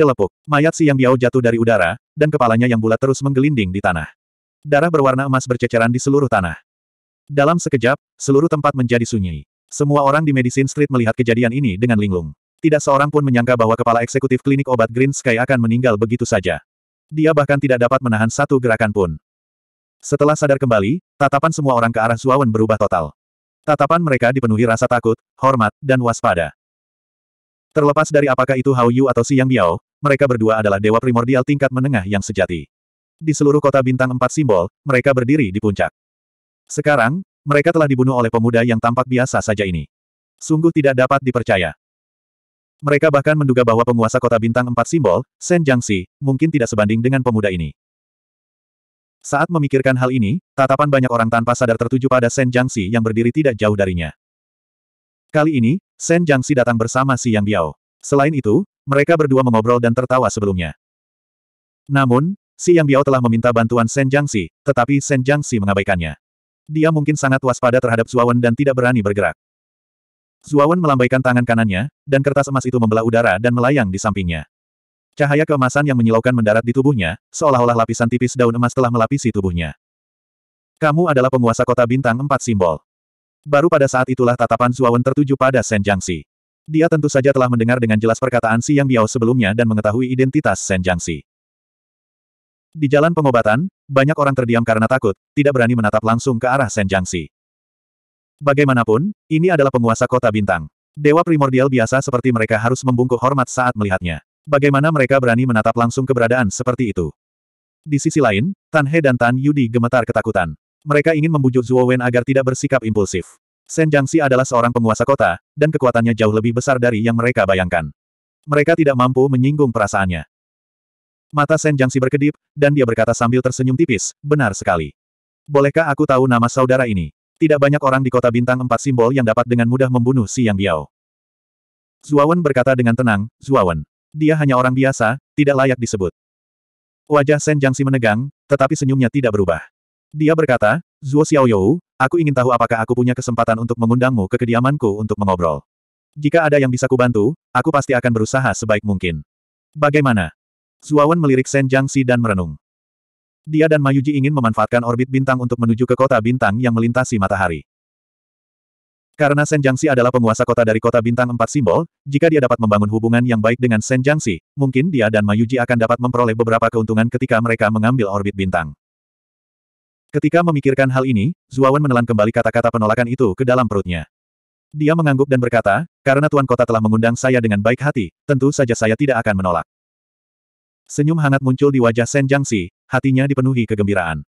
Celepuk. Mayat si Yang Biao jatuh dari udara, dan kepalanya yang bulat terus menggelinding di tanah. Darah berwarna emas berceceran di seluruh tanah. Dalam sekejap, seluruh tempat menjadi sunyi. Semua orang di Medicine Street melihat kejadian ini dengan linglung. Tidak seorang pun menyangka bahwa kepala eksekutif klinik obat Green Sky akan meninggal begitu saja. Dia bahkan tidak dapat menahan satu gerakan pun. Setelah sadar kembali, tatapan semua orang ke arah Zuawan berubah total. Tatapan mereka dipenuhi rasa takut, hormat, dan waspada. Terlepas dari apakah itu Hao Yu atau Si Yang Biao, mereka berdua adalah dewa primordial tingkat menengah yang sejati. Di seluruh kota bintang empat simbol, mereka berdiri di puncak. Sekarang, mereka telah dibunuh oleh pemuda yang tampak biasa saja ini. Sungguh tidak dapat dipercaya. Mereka bahkan menduga bahwa penguasa kota bintang empat simbol, Shen Jiangxi, mungkin tidak sebanding dengan pemuda ini. Saat memikirkan hal ini, tatapan banyak orang tanpa sadar tertuju pada Shen Jiangxi yang berdiri tidak jauh darinya. Kali ini, Shen Jiangxi datang bersama si Yang Biao. Selain itu, mereka berdua mengobrol dan tertawa sebelumnya. Namun, si Yang Biao telah meminta bantuan Shen Jiangxi, tetapi Shen Jiangxi mengabaikannya. Dia mungkin sangat waspada terhadap Zuawan dan tidak berani bergerak. Zuawan melambaikan tangan kanannya, dan kertas emas itu membelah udara dan melayang di sampingnya. Cahaya keemasan yang menyilaukan mendarat di tubuhnya, seolah-olah lapisan tipis daun emas telah melapisi tubuhnya. Kamu adalah penguasa kota bintang empat simbol. Baru pada saat itulah tatapan Zuawan tertuju pada Shen Jiangxi. Dia tentu saja telah mendengar dengan jelas perkataan si Yang Biao sebelumnya dan mengetahui identitas Shen Jiangxi. Di jalan pengobatan, banyak orang terdiam karena takut, tidak berani menatap langsung ke arah Shen Jiangxi. Bagaimanapun, ini adalah penguasa kota bintang. Dewa primordial biasa seperti mereka harus membungkuk hormat saat melihatnya. Bagaimana mereka berani menatap langsung keberadaan seperti itu? Di sisi lain, Tan He dan Tan Yudi gemetar ketakutan. Mereka ingin membujuk Zuo Wen agar tidak bersikap impulsif. Shen Jiangxi adalah seorang penguasa kota, dan kekuatannya jauh lebih besar dari yang mereka bayangkan. Mereka tidak mampu menyinggung perasaannya. Mata Shen Jiangxi berkedip, dan dia berkata sambil tersenyum tipis, benar sekali. Bolehkah aku tahu nama saudara ini? Tidak banyak orang di kota bintang empat simbol yang dapat dengan mudah membunuh si Yang Biao. Zuawan berkata dengan tenang, Zuawan. Dia hanya orang biasa, tidak layak disebut. Wajah Shen Jiangxi menegang, tetapi senyumnya tidak berubah. Dia berkata, Zuo Xiaoyou, aku ingin tahu apakah aku punya kesempatan untuk mengundangmu ke kediamanku untuk mengobrol. Jika ada yang bisa kubantu, aku pasti akan berusaha sebaik mungkin. Bagaimana? Zuawan melirik Shen Jiangxi dan merenung. Dia dan Mayuji ingin memanfaatkan orbit bintang untuk menuju ke kota bintang yang melintasi matahari. Karena Shen Jiangxi adalah penguasa kota dari kota bintang empat simbol, jika dia dapat membangun hubungan yang baik dengan Shen Jiangxi, mungkin dia dan Mayuji akan dapat memperoleh beberapa keuntungan ketika mereka mengambil orbit bintang. Ketika memikirkan hal ini, Zuawan menelan kembali kata-kata penolakan itu ke dalam perutnya. Dia mengangguk dan berkata, karena Tuan Kota telah mengundang saya dengan baik hati, tentu saja saya tidak akan menolak. Senyum hangat muncul di wajah Shen Jiangxi, hatinya dipenuhi kegembiraan.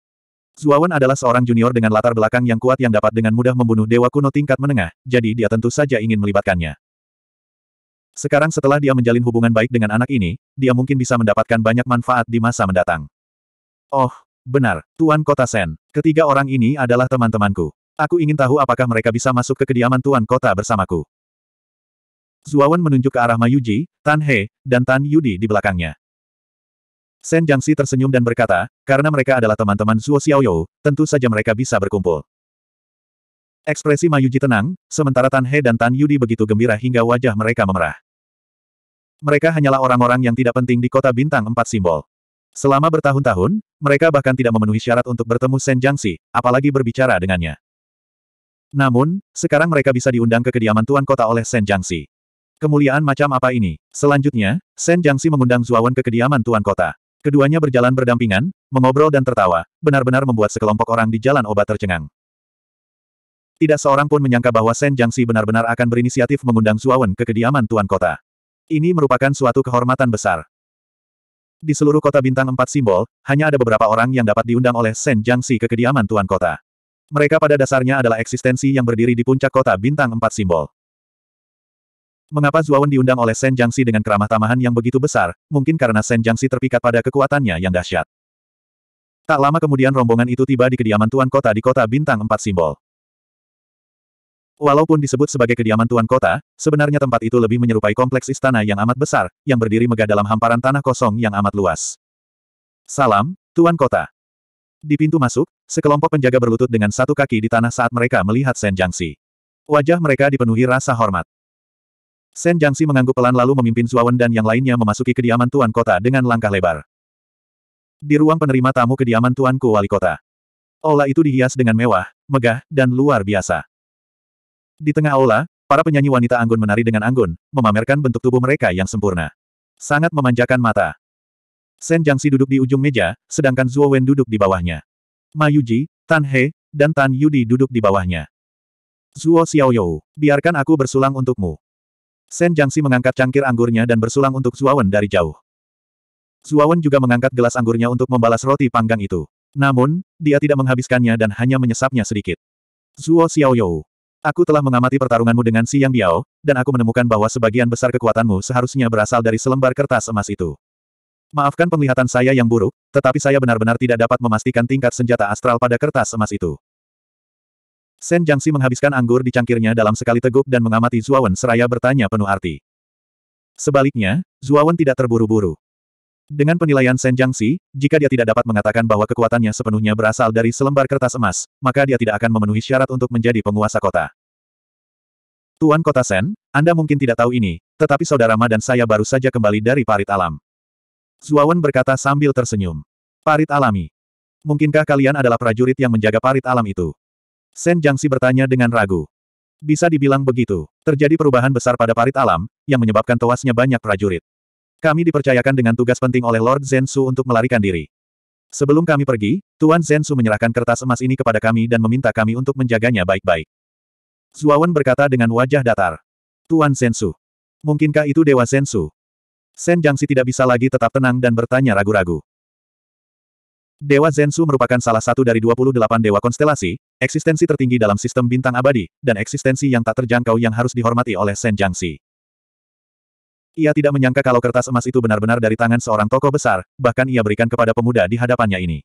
Zuawan adalah seorang junior dengan latar belakang yang kuat yang dapat dengan mudah membunuh dewa kuno tingkat menengah, jadi dia tentu saja ingin melibatkannya. Sekarang setelah dia menjalin hubungan baik dengan anak ini, dia mungkin bisa mendapatkan banyak manfaat di masa mendatang. Oh, Benar, Tuan Kota Sen. Ketiga orang ini adalah teman-temanku. Aku ingin tahu apakah mereka bisa masuk ke kediaman Tuan Kota bersamaku. Zuawan menunjuk ke arah Mayuji, Tan He, dan Tan Yudi di belakangnya. Sen Jiangxi tersenyum dan berkata, karena mereka adalah teman-teman Zuo Xiaoyou, tentu saja mereka bisa berkumpul. Ekspresi Mayuji tenang, sementara Tan He dan Tan Yudi begitu gembira hingga wajah mereka memerah. Mereka hanyalah orang-orang yang tidak penting di kota bintang empat simbol. Selama bertahun-tahun, mereka bahkan tidak memenuhi syarat untuk bertemu Sen Jiangxi, apalagi berbicara dengannya. Namun, sekarang mereka bisa diundang ke kediaman Tuan Kota oleh Sen Jiangxi. Kemuliaan macam apa ini? Selanjutnya, Sen Jiangxi mengundang Zuawan ke kediaman Tuan Kota. Keduanya berjalan berdampingan, mengobrol dan tertawa, benar-benar membuat sekelompok orang di jalan obat tercengang. Tidak seorang pun menyangka bahwa Sen Jiangxi benar-benar akan berinisiatif mengundang Zuawan ke kediaman Tuan Kota. Ini merupakan suatu kehormatan besar. Di seluruh kota bintang empat simbol, hanya ada beberapa orang yang dapat diundang oleh Sen Jiangxi ke kediaman Tuan Kota. Mereka pada dasarnya adalah eksistensi yang berdiri di puncak kota bintang empat simbol. Mengapa Zuawan diundang oleh Sen Jiangxi dengan keramah tamahan yang begitu besar, mungkin karena Sen Jiangxi terpikat pada kekuatannya yang dahsyat. Tak lama kemudian rombongan itu tiba di kediaman Tuan Kota di kota bintang empat simbol. Walaupun disebut sebagai kediaman tuan kota, sebenarnya tempat itu lebih menyerupai kompleks istana yang amat besar, yang berdiri megah dalam hamparan tanah kosong yang amat luas. Salam, tuan kota. Di pintu masuk, sekelompok penjaga berlutut dengan satu kaki di tanah saat mereka melihat Sen Jiangxi. Wajah mereka dipenuhi rasa hormat. Sen Jiangxi mengangguk pelan lalu memimpin Zuawan dan yang lainnya memasuki kediaman Tuan Kota dengan langkah lebar. Di ruang penerima tamu kediaman Tuanku Wali Kota. Aula itu dihias dengan mewah, megah, dan luar biasa. Di tengah aula, para penyanyi wanita anggun menari dengan anggun, memamerkan bentuk tubuh mereka yang sempurna. Sangat memanjakan mata. Sen Jiangxi duduk di ujung meja, sedangkan Zuo Wen duduk di bawahnya. Ma Yuji, Tan He, dan Tan Yudi duduk di bawahnya. Zuo Xiaoyou, biarkan aku bersulang untukmu. Sen Jiangxi mengangkat cangkir anggurnya dan bersulang untuk Zuawan dari jauh. Zuawan juga mengangkat gelas anggurnya untuk membalas roti panggang itu. Namun, dia tidak menghabiskannya dan hanya menyesapnya sedikit. Zuo Xiaoyou. Aku telah mengamati pertarunganmu dengan Si Yang Biao, dan aku menemukan bahwa sebagian besar kekuatanmu seharusnya berasal dari selembar kertas emas itu. Maafkan penglihatan saya yang buruk, tetapi saya benar-benar tidak dapat memastikan tingkat senjata astral pada kertas emas itu. Sen Jiangxi menghabiskan anggur di cangkirnya dalam sekali teguk dan mengamati Zuawan seraya bertanya penuh arti. Sebaliknya, Zuawan tidak terburu-buru. Dengan penilaian Sen Jiangxi, jika dia tidak dapat mengatakan bahwa kekuatannya sepenuhnya berasal dari selembar kertas emas, maka dia tidak akan memenuhi syarat untuk menjadi penguasa kota. Tuan Kota Sen, Anda mungkin tidak tahu ini, tetapi saudara Ma dan saya baru saja kembali dari parit alam. Zuawan berkata sambil tersenyum. Parit alami. Mungkinkah kalian adalah prajurit yang menjaga parit alam itu? Sen Jiangxi bertanya dengan ragu. Bisa dibilang begitu. Terjadi perubahan besar pada parit alam, yang menyebabkan tewasnya banyak prajurit. Kami dipercayakan dengan tugas penting oleh Lord Zhensu untuk melarikan diri. Sebelum kami pergi, Tuan Zhensu menyerahkan kertas emas ini kepada kami dan meminta kami untuk menjaganya baik-baik. Zuawan berkata dengan wajah datar. Tuan Zhensu. Mungkinkah itu Dewa Zhensu? Sen Jiangxi tidak bisa lagi tetap tenang dan bertanya ragu-ragu. Dewa Zensu merupakan salah satu dari 28 dewa konstelasi, eksistensi tertinggi dalam sistem bintang abadi, dan eksistensi yang tak terjangkau yang harus dihormati oleh Sen Jiangxi. Ia tidak menyangka kalau kertas emas itu benar-benar dari tangan seorang tokoh besar, bahkan ia berikan kepada pemuda di hadapannya ini.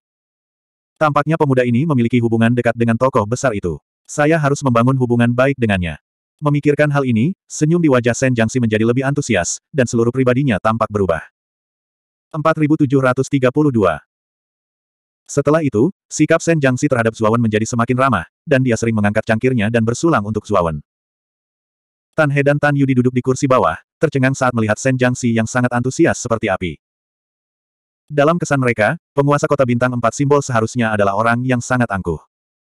Tampaknya pemuda ini memiliki hubungan dekat dengan tokoh besar itu. Saya harus membangun hubungan baik dengannya. Memikirkan hal ini, senyum di wajah Sen Jiangxi menjadi lebih antusias, dan seluruh pribadinya tampak berubah. 4732 setelah itu, sikap Sen Jiangxi terhadap Zuawan menjadi semakin ramah, dan dia sering mengangkat cangkirnya dan bersulang untuk Zuawan. Tan He dan Tan Yudi duduk di kursi bawah, tercengang saat melihat Sen Jiangxi yang sangat antusias seperti api. Dalam kesan mereka, penguasa kota bintang empat simbol seharusnya adalah orang yang sangat angkuh.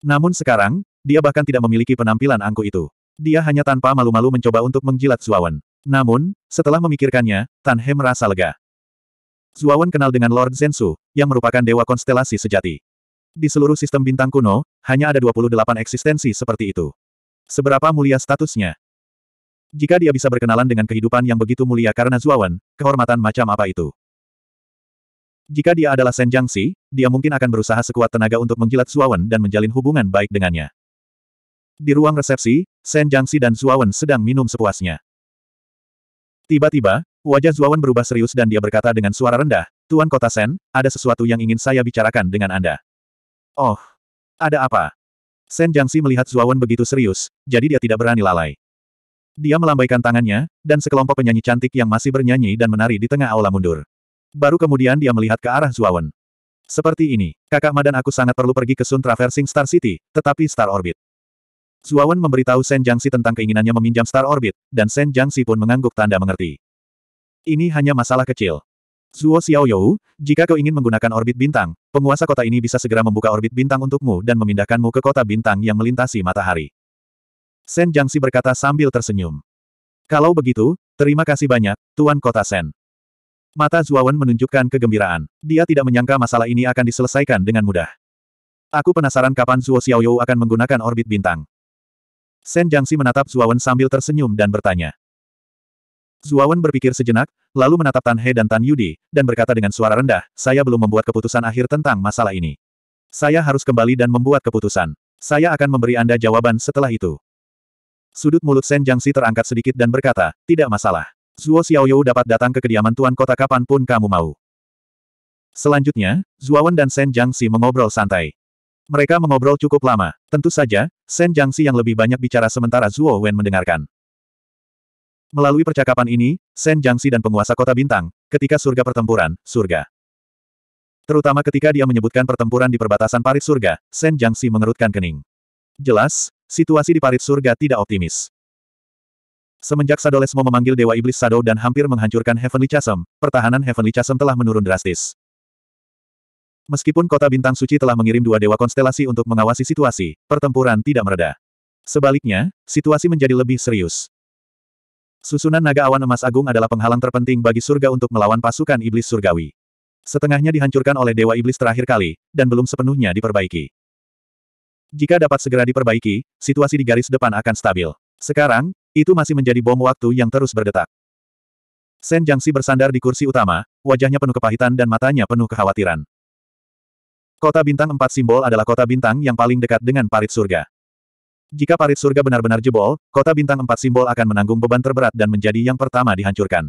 Namun sekarang, dia bahkan tidak memiliki penampilan angkuh itu. Dia hanya tanpa malu-malu mencoba untuk menjilat Zuawan. Namun, setelah memikirkannya, Tan He merasa lega. Zuawan kenal dengan Lord Zhensu, yang merupakan dewa konstelasi sejati. Di seluruh sistem bintang kuno, hanya ada 28 eksistensi seperti itu. Seberapa mulia statusnya? Jika dia bisa berkenalan dengan kehidupan yang begitu mulia karena Zuawan, kehormatan macam apa itu? Jika dia adalah Sen Jiangxi, dia mungkin akan berusaha sekuat tenaga untuk menjilat Zuawan dan menjalin hubungan baik dengannya. Di ruang resepsi, Sen Jiangxi dan Zuawan sedang minum sepuasnya. Tiba-tiba, Wajah Zuawan berubah serius dan dia berkata dengan suara rendah, Tuan Kota Sen, ada sesuatu yang ingin saya bicarakan dengan Anda. Oh, ada apa? Sen Jiangxi melihat Zuawan begitu serius, jadi dia tidak berani lalai. Dia melambaikan tangannya, dan sekelompok penyanyi cantik yang masih bernyanyi dan menari di tengah aula mundur. Baru kemudian dia melihat ke arah Zuawan. Seperti ini, kakak Ma dan aku sangat perlu pergi ke Sun Traversing Star City, tetapi Star Orbit. Zuawan memberitahu Sen Jiangxi tentang keinginannya meminjam Star Orbit, dan Sen Jiangxi pun mengangguk tanda mengerti. Ini hanya masalah kecil. Zuo Xiaoyou, jika kau ingin menggunakan orbit bintang, penguasa kota ini bisa segera membuka orbit bintang untukmu dan memindahkanmu ke kota bintang yang melintasi matahari. Sen Jiangxi berkata sambil tersenyum. Kalau begitu, terima kasih banyak, Tuan Kota Sen. Mata Zuawan menunjukkan kegembiraan. Dia tidak menyangka masalah ini akan diselesaikan dengan mudah. Aku penasaran kapan Zuo Xiaoyou akan menggunakan orbit bintang. Sen Jiangxi menatap Zuawan sambil tersenyum dan bertanya. Zuawan berpikir sejenak, lalu menatap Tan He dan Tan Yudi, dan berkata dengan suara rendah, saya belum membuat keputusan akhir tentang masalah ini. Saya harus kembali dan membuat keputusan. Saya akan memberi Anda jawaban setelah itu. Sudut mulut Sen Jiangxi terangkat sedikit dan berkata, tidak masalah. Zuo Xiaoyou dapat datang ke kediaman Tuan Kota kapan pun kamu mau. Selanjutnya, Zuawan dan Sen Jiangxi mengobrol santai. Mereka mengobrol cukup lama. Tentu saja, Sen Jiangxi yang lebih banyak bicara sementara Zuo Wen mendengarkan. Melalui percakapan ini, Sen Jiangxi dan penguasa kota bintang, ketika surga pertempuran, surga. Terutama ketika dia menyebutkan pertempuran di perbatasan parit surga, Sen Jiangxi mengerutkan kening. Jelas, situasi di parit surga tidak optimis. Semenjak Sadolesmo memanggil Dewa Iblis Sado dan hampir menghancurkan Heavenly Chasm, pertahanan Heavenly Chasm telah menurun drastis. Meskipun kota bintang suci telah mengirim dua dewa konstelasi untuk mengawasi situasi, pertempuran tidak mereda. Sebaliknya, situasi menjadi lebih serius. Susunan naga awan emas agung adalah penghalang terpenting bagi surga untuk melawan pasukan iblis surgawi. Setengahnya dihancurkan oleh dewa iblis terakhir kali, dan belum sepenuhnya diperbaiki. Jika dapat segera diperbaiki, situasi di garis depan akan stabil. Sekarang, itu masih menjadi bom waktu yang terus berdetak. Sen Jiangxi bersandar di kursi utama, wajahnya penuh kepahitan dan matanya penuh kekhawatiran. Kota bintang empat simbol adalah kota bintang yang paling dekat dengan parit surga. Jika parit surga benar-benar jebol, kota bintang empat simbol akan menanggung beban terberat dan menjadi yang pertama dihancurkan.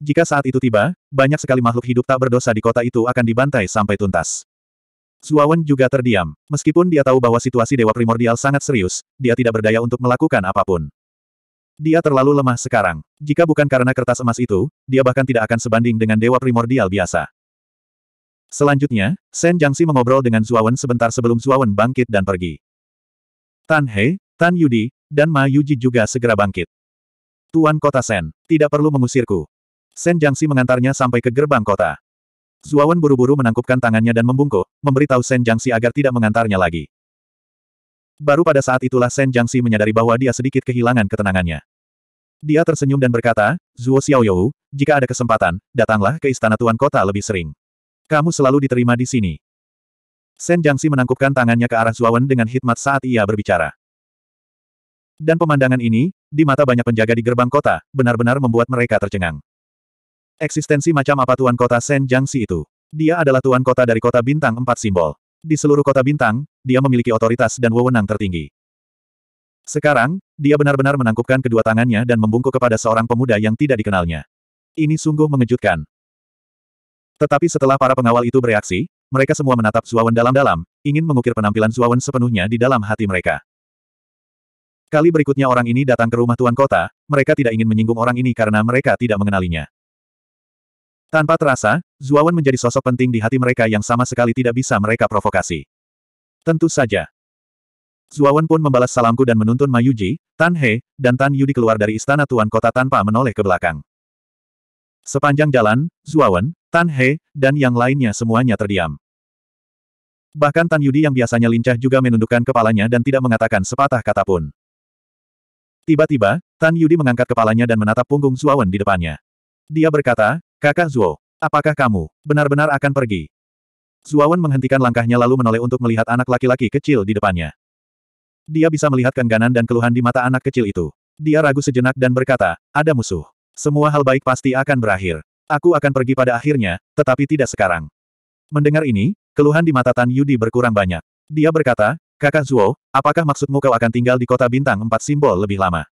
Jika saat itu tiba, banyak sekali makhluk hidup tak berdosa di kota itu akan dibantai sampai tuntas. Zuawan juga terdiam. Meskipun dia tahu bahwa situasi Dewa Primordial sangat serius, dia tidak berdaya untuk melakukan apa pun. Dia terlalu lemah sekarang. Jika bukan karena kertas emas itu, dia bahkan tidak akan sebanding dengan Dewa Primordial biasa. Selanjutnya, Sen Jiangxi mengobrol dengan Zuawan sebentar sebelum Zuawan bangkit dan pergi. Tan He, Tan Yudi, dan Ma Yuji juga segera bangkit. Tuan Kota Sen, tidak perlu mengusirku. Sen Jiangxi mengantarnya sampai ke gerbang kota. Zuawan buru-buru menangkupkan tangannya dan membungkuk, memberitahu Sen Jiangxi agar tidak mengantarnya lagi. Baru pada saat itulah Sen Jiangxi menyadari bahwa dia sedikit kehilangan ketenangannya. Dia tersenyum dan berkata, Zuo Xiaoyou, jika ada kesempatan, datanglah ke istana tuan kota lebih sering. Kamu selalu diterima di sini. Sen Jiangxi menangkupkan tangannya ke arah Zuawan dengan hikmat saat ia berbicara. Dan pemandangan ini, di mata banyak penjaga di gerbang kota, benar-benar membuat mereka tercengang. Eksistensi macam apa Tuan Kota Sen Jiangxi itu? Dia adalah Tuan Kota dari Kota Bintang Empat Simbol. Di seluruh Kota Bintang, dia memiliki otoritas dan wewenang tertinggi. Sekarang, dia benar-benar menangkupkan kedua tangannya dan membungkuk kepada seorang pemuda yang tidak dikenalnya. Ini sungguh mengejutkan. Tetapi setelah para pengawal itu bereaksi, mereka semua menatap Zuawan dalam-dalam, ingin mengukir penampilan Zuawan sepenuhnya di dalam hati mereka. Kali berikutnya orang ini datang ke rumah Tuan Kota, mereka tidak ingin menyinggung orang ini karena mereka tidak mengenalinya. Tanpa terasa, Zuawan menjadi sosok penting di hati mereka yang sama sekali tidak bisa mereka provokasi. Tentu saja. Zuawan pun membalas salamku dan menuntun Ma Yuji, Tan He, dan Tan Yudi keluar dari istana Tuan Kota tanpa menoleh ke belakang. Sepanjang jalan, Zuawan, Tan He, dan yang lainnya semuanya terdiam. Bahkan Tan Yudi yang biasanya lincah juga menundukkan kepalanya dan tidak mengatakan sepatah kata pun. Tiba-tiba, Tan Yudi mengangkat kepalanya dan menatap punggung Zuawan di depannya. Dia berkata, Kakak Zuo, apakah kamu benar-benar akan pergi? Zuawan menghentikan langkahnya lalu menoleh untuk melihat anak laki-laki kecil di depannya. Dia bisa melihat keengganan dan keluhan di mata anak kecil itu. Dia ragu sejenak dan berkata, ada musuh. Semua hal baik pasti akan berakhir. Aku akan pergi pada akhirnya, tetapi tidak sekarang. Mendengar ini, keluhan di mata Tan Yudi berkurang banyak. Dia berkata, Kakak Zuo, apakah maksudmu kau akan tinggal di kota bintang empat simbol lebih lama?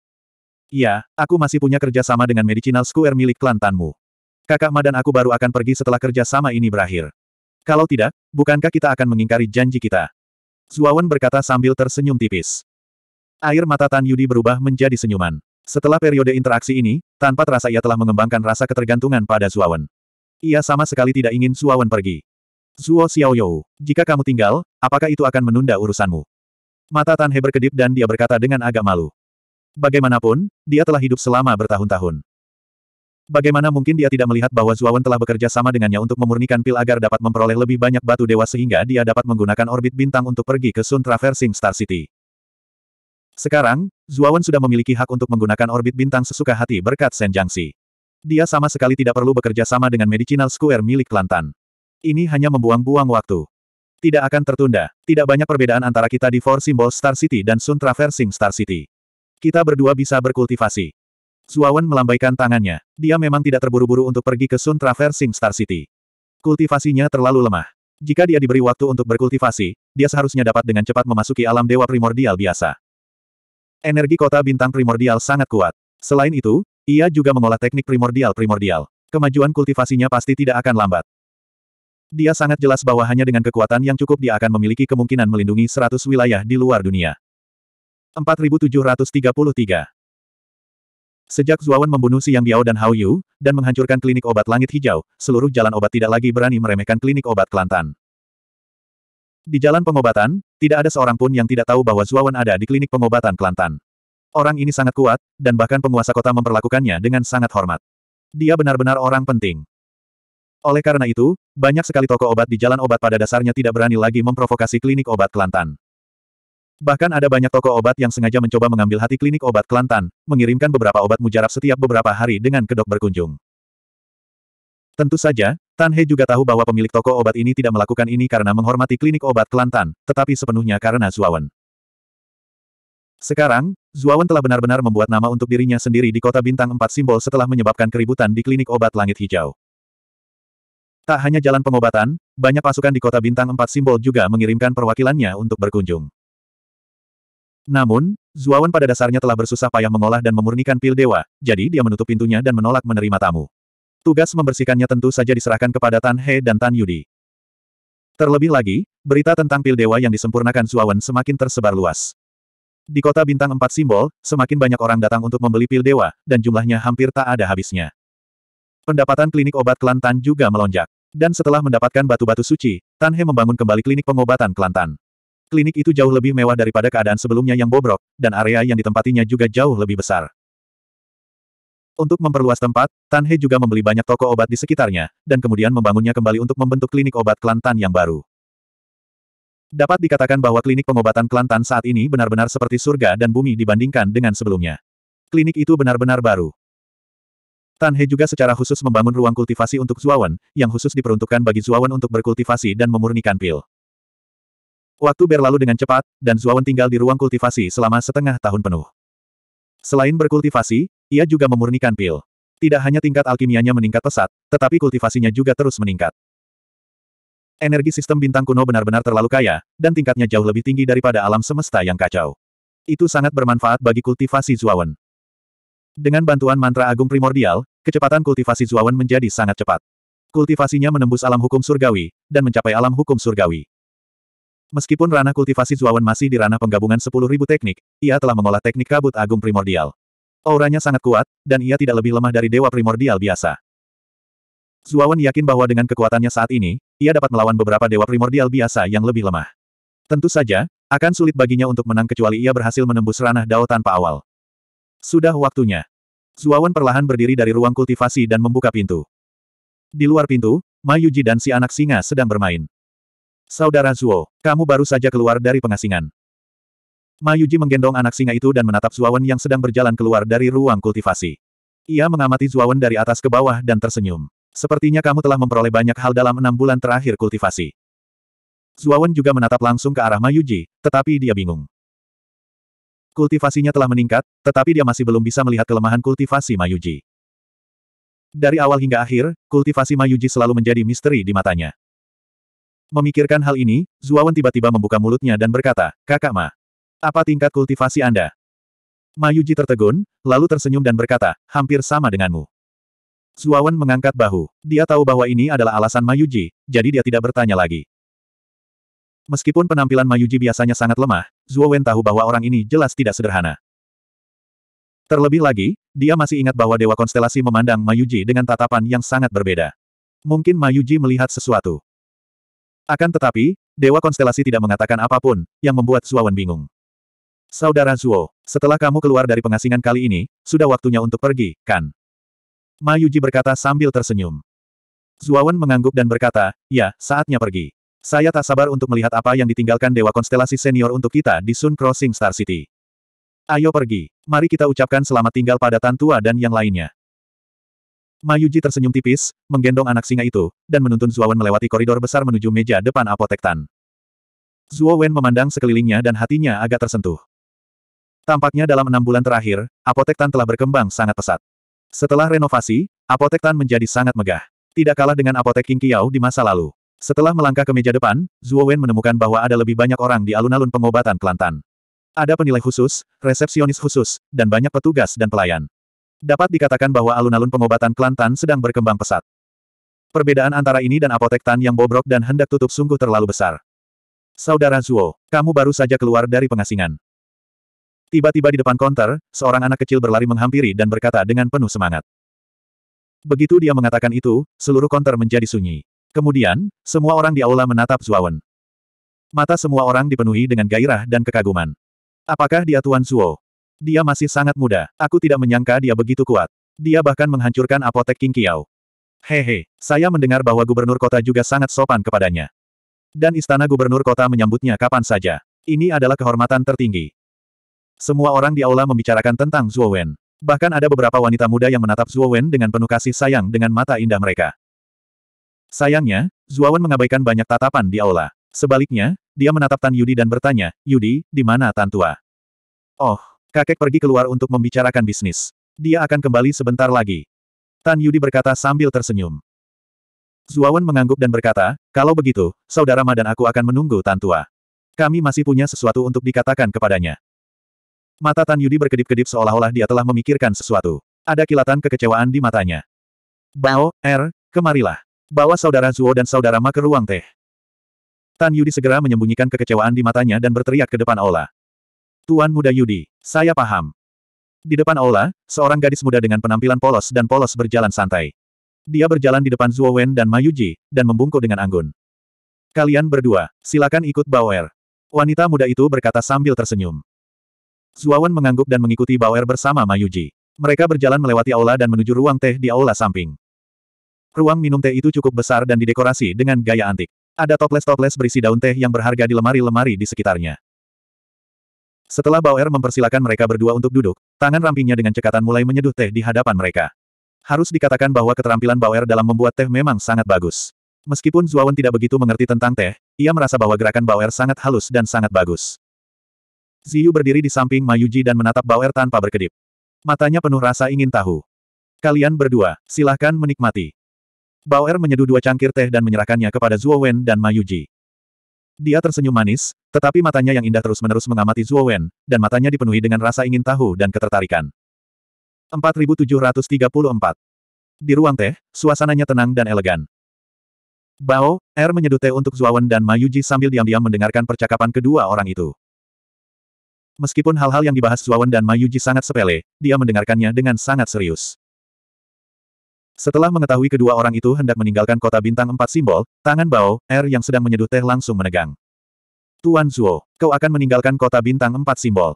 Iya, aku masih punya kerja sama dengan Medicinal Square milik klan Tanmu. Kakak Ma dan aku baru akan pergi setelah kerja sama ini berakhir. Kalau tidak, bukankah kita akan mengingkari janji kita? Zuawan berkata sambil tersenyum tipis. Air mata Tan Yudi berubah menjadi senyuman. Setelah periode interaksi ini, tanpa terasa ia telah mengembangkan rasa ketergantungan pada Zuawan. Ia sama sekali tidak ingin Zuawan pergi. Zuo Xiaoyou, jika kamu tinggal, apakah itu akan menunda urusanmu? Mata Tan He berkedip dan dia berkata dengan agak malu. Bagaimanapun, dia telah hidup selama bertahun-tahun. Bagaimana mungkin dia tidak melihat bahwa Zuawan telah bekerja sama dengannya untuk memurnikan pil agar dapat memperoleh lebih banyak batu dewa sehingga dia dapat menggunakan orbit bintang untuk pergi ke Sun Traversing Star City. Sekarang, Zuawan sudah memiliki hak untuk menggunakan orbit bintang sesuka hati berkat Sen Jiangxi. Dia sama sekali tidak perlu bekerja sama dengan Medicinal Square milik Kelantan. Ini hanya membuang-buang waktu. Tidak akan tertunda. Tidak banyak perbedaan antara kita di Four Symbol Star City dan Sun Traversing Star City. Kita berdua bisa berkultivasi. Zuawan melambaikan tangannya. Dia memang tidak terburu-buru untuk pergi ke Sun Traversing Star City. Kultivasinya terlalu lemah. Jika dia diberi waktu untuk berkultivasi, dia seharusnya dapat dengan cepat memasuki alam dewa primordial biasa. Energi kota bintang primordial sangat kuat. Selain itu, ia juga mengolah teknik primordial-primordial. Kemajuan kultivasinya pasti tidak akan lambat. Dia sangat jelas bahwa hanya dengan kekuatan yang cukup dia akan memiliki kemungkinan melindungi 100 wilayah di luar dunia. 4733 Sejak Zuawan membunuh Yang Biao dan Hao Yu, dan menghancurkan klinik obat langit hijau, seluruh jalan obat tidak lagi berani meremehkan klinik obat Kelantan. Di jalan pengobatan, tidak ada seorang pun yang tidak tahu bahwa Zuawan ada di klinik pengobatan Kelantan. Orang ini sangat kuat, dan bahkan penguasa kota memperlakukannya dengan sangat hormat. Dia benar-benar orang penting. Oleh karena itu, banyak sekali toko obat di jalan obat pada dasarnya tidak berani lagi memprovokasi klinik obat Kelantan. Bahkan ada banyak toko obat yang sengaja mencoba mengambil hati klinik obat Kelantan, mengirimkan beberapa obat mujarab setiap beberapa hari dengan kedok berkunjung. Tentu saja, Tan He juga tahu bahwa pemilik toko obat ini tidak melakukan ini karena menghormati klinik obat Kelantan, tetapi sepenuhnya karena Zuawan. Sekarang, Zuawan telah benar-benar membuat nama untuk dirinya sendiri di kota bintang empat simbol setelah menyebabkan keributan di klinik obat langit hijau. Tak hanya jalan pengobatan, banyak pasukan di kota bintang empat simbol juga mengirimkan perwakilannya untuk berkunjung. Namun, Zuawan pada dasarnya telah bersusah payah mengolah dan memurnikan pil dewa, jadi dia menutup pintunya dan menolak menerima tamu. Tugas membersihkannya tentu saja diserahkan kepada Tan He dan Tan Yudi. Terlebih lagi, berita tentang pil dewa yang disempurnakan Zuawan semakin tersebar luas. Di kota bintang empat simbol, semakin banyak orang datang untuk membeli pil dewa, dan jumlahnya hampir tak ada habisnya. Pendapatan klinik obat Kelantan juga melonjak. Dan setelah mendapatkan batu-batu suci, Tan He membangun kembali klinik pengobatan Kelantan. Klinik itu jauh lebih mewah daripada keadaan sebelumnya yang bobrok, dan area yang ditempatinya juga jauh lebih besar. Untuk memperluas tempat, Tan He juga membeli banyak toko obat di sekitarnya, dan kemudian membangunnya kembali untuk membentuk klinik obat Kelantan yang baru. Dapat dikatakan bahwa klinik pengobatan Kelantan saat ini benar-benar seperti surga dan bumi dibandingkan dengan sebelumnya. Klinik itu benar-benar baru. Tan He juga secara khusus membangun ruang kultivasi untuk Zuawan, yang khusus diperuntukkan bagi Zuawan untuk berkultivasi dan memurnikan pil. Waktu berlalu dengan cepat, dan Zuawan tinggal di ruang kultivasi selama setengah tahun penuh. Selain berkultivasi, ia juga memurnikan pil. Tidak hanya tingkat alkimianya meningkat pesat, tetapi kultivasinya juga terus meningkat. Energi sistem bintang kuno benar-benar terlalu kaya, dan tingkatnya jauh lebih tinggi daripada alam semesta yang kacau. Itu sangat bermanfaat bagi kultivasi Zuawan. Dengan bantuan mantra agung primordial, kecepatan kultivasi Zuawan menjadi sangat cepat. Kultivasinya menembus alam hukum surgawi, dan mencapai alam hukum surgawi. Meskipun ranah kultivasi Zuawan masih di ranah penggabungan 10.000 teknik, ia telah mengolah teknik kabut agung primordial. Auranya sangat kuat, dan ia tidak lebih lemah dari dewa primordial biasa. Zuawan yakin bahwa dengan kekuatannya saat ini, ia dapat melawan beberapa dewa primordial biasa yang lebih lemah. Tentu saja, akan sulit baginya untuk menang kecuali ia berhasil menembus ranah Dao tanpa awal. Sudah waktunya. Zuawan perlahan berdiri dari ruang kultivasi dan membuka pintu. Di luar pintu, Ma Yuji dan si anak singa sedang bermain. Saudara Zuo, kamu baru saja keluar dari pengasingan. Ma Yuji menggendong anak singa itu dan menatap Zuawan yang sedang berjalan keluar dari ruang kultivasi. Ia mengamati Zuawan dari atas ke bawah dan tersenyum. Sepertinya kamu telah memperoleh banyak hal dalam enam bulan terakhir kultivasi. Zuawan juga menatap langsung ke arah Mayuji, tetapi dia bingung. Kultivasinya telah meningkat, tetapi dia masih belum bisa melihat kelemahan kultivasi Mayuji. Dari awal hingga akhir, kultivasi Mayuji selalu menjadi misteri di matanya. Memikirkan hal ini, Zuawan tiba-tiba membuka mulutnya dan berkata, Kakak Ma, apa tingkat kultivasi Anda? Mayuji tertegun, lalu tersenyum dan berkata, hampir sama denganmu. Zuawan mengangkat bahu. Dia tahu bahwa ini adalah alasan Mayuji, jadi dia tidak bertanya lagi. Meskipun penampilan Mayuji biasanya sangat lemah, Zuo Wen tahu bahwa orang ini jelas tidak sederhana. Terlebih lagi, dia masih ingat bahwa Dewa Konstelasi memandang Mayuji dengan tatapan yang sangat berbeda. Mungkin Mayuji melihat sesuatu. Akan tetapi, Dewa Konstelasi tidak mengatakan apa pun, yang membuat Zuawan bingung. Saudara Zuo, setelah kamu keluar dari pengasingan kali ini, sudah waktunya untuk pergi, kan? Ma Yuji berkata sambil tersenyum. Zuawan mengangguk dan berkata, ya, saatnya pergi. Saya tak sabar untuk melihat apa yang ditinggalkan Dewa Konstelasi Senior untuk kita di Sun Crossing Star City. Ayo pergi. Mari kita ucapkan selamat tinggal pada Tantua dan yang lainnya. Ma Yuji tersenyum tipis, menggendong anak singa itu, dan menuntun Zuawan melewati koridor besar menuju meja depan apotek Tan. Zuo Wen memandang sekelilingnya dan hatinya agak tersentuh. Tampaknya dalam enam bulan terakhir, apotek Tan telah berkembang sangat pesat. Setelah renovasi, apotek Tan menjadi sangat megah. Tidak kalah dengan apotek King Kiao di masa lalu. Setelah melangkah ke meja depan, Zuo Wen menemukan bahwa ada lebih banyak orang di alun-alun pengobatan Kelantan. Ada penilai khusus, resepsionis khusus, dan banyak petugas dan pelayan. Dapat dikatakan bahwa alun-alun pengobatan Kelantan sedang berkembang pesat. Perbedaan antara ini dan apotek Tan yang bobrok dan hendak tutup sungguh terlalu besar. Saudara Zuo, kamu baru saja keluar dari pengasingan. Tiba-tiba di depan konter, seorang anak kecil berlari menghampiri dan berkata dengan penuh semangat. Begitu dia mengatakan itu, seluruh konter menjadi sunyi. Kemudian, semua orang di aula menatap Zuawan. Mata semua orang dipenuhi dengan gairah dan kekaguman. Apakah dia Tuan Zuo? Dia masih sangat muda. Aku tidak menyangka dia begitu kuat. Dia bahkan menghancurkan apotek King Kiao. Hehe, saya mendengar bahwa gubernur kota juga sangat sopan kepadanya. Dan istana gubernur kota menyambutnya kapan saja. Ini adalah kehormatan tertinggi. Semua orang di aula membicarakan tentang Zuo Wen. Bahkan ada beberapa wanita muda yang menatap Zuo Wen dengan penuh kasih sayang dengan mata indah mereka. Sayangnya, Zuo Wen mengabaikan banyak tatapan di aula. Sebaliknya, dia menatap Tan Yudi dan bertanya, Yudi, di mana Tan Tua? Oh, kakek pergi keluar untuk membicarakan bisnis. Dia akan kembali sebentar lagi. Tan Yudi berkata sambil tersenyum. Zuawan mengangguk dan berkata, kalau begitu, saudara Ma dan aku akan menunggu Tan Tua. Kami masih punya sesuatu untuk dikatakan kepadanya. Mata Tan Yudi berkedip-kedip seolah-olah dia telah memikirkan sesuatu. Ada kilatan kekecewaan di matanya. Bao, Er, kemarilah. Bawa saudara Zuo dan saudara Ma ke ruang teh. Tan Yudi segera menyembunyikan kekecewaan di matanya dan berteriak ke depan aula. Tuan muda Yudi, saya paham. Di depan aula, seorang gadis muda dengan penampilan polos dan polos berjalan santai. Dia berjalan di depan Zuo Wen dan Ma Yuji, dan membungkuk dengan anggun. Kalian berdua, silakan ikut Bauer. Wanita muda itu berkata sambil tersenyum. Zuo Wen mengangguk dan mengikuti Bauer bersama Ma Yuji. Mereka berjalan melewati aula dan menuju ruang teh di aula samping. Ruang minum teh itu cukup besar dan didekorasi dengan gaya antik. Ada toples-toples berisi daun teh yang berharga di lemari-lemari di sekitarnya. Setelah Bauer mempersilakan mereka berdua untuk duduk, tangan rampingnya dengan cekatan mulai menyeduh teh di hadapan mereka. Harus dikatakan bahwa keterampilan Bauer dalam membuat teh memang sangat bagus. Meskipun Zuawan tidak begitu mengerti tentang teh, ia merasa bahwa gerakan Bauer sangat halus dan sangat bagus. Ziyu berdiri di samping Mayuji dan menatap Bauer tanpa berkedip. Matanya penuh rasa ingin tahu. Kalian berdua, silahkan menikmati. Bauer menyeduh dua cangkir teh dan menyerahkannya kepada Zuowen dan Mayuji. Dia tersenyum manis, tetapi matanya yang indah terus-menerus mengamati Zuo Wen, dan matanya dipenuhi dengan rasa ingin tahu dan ketertarikan. 4734. Di ruang teh, suasananya tenang dan elegan. Bao, Er menyeduh teh untuk Zuawan dan Ma Yuji sambil diam-diam mendengarkan percakapan kedua orang itu. Meskipun hal-hal yang dibahas Zuawan dan Ma Yuji sangat sepele, dia mendengarkannya dengan sangat serius. Setelah mengetahui kedua orang itu hendak meninggalkan kota bintang empat simbol, tangan Bao, Er yang sedang menyeduh teh langsung menegang. Tuan Zuo, kau akan meninggalkan kota bintang empat simbol.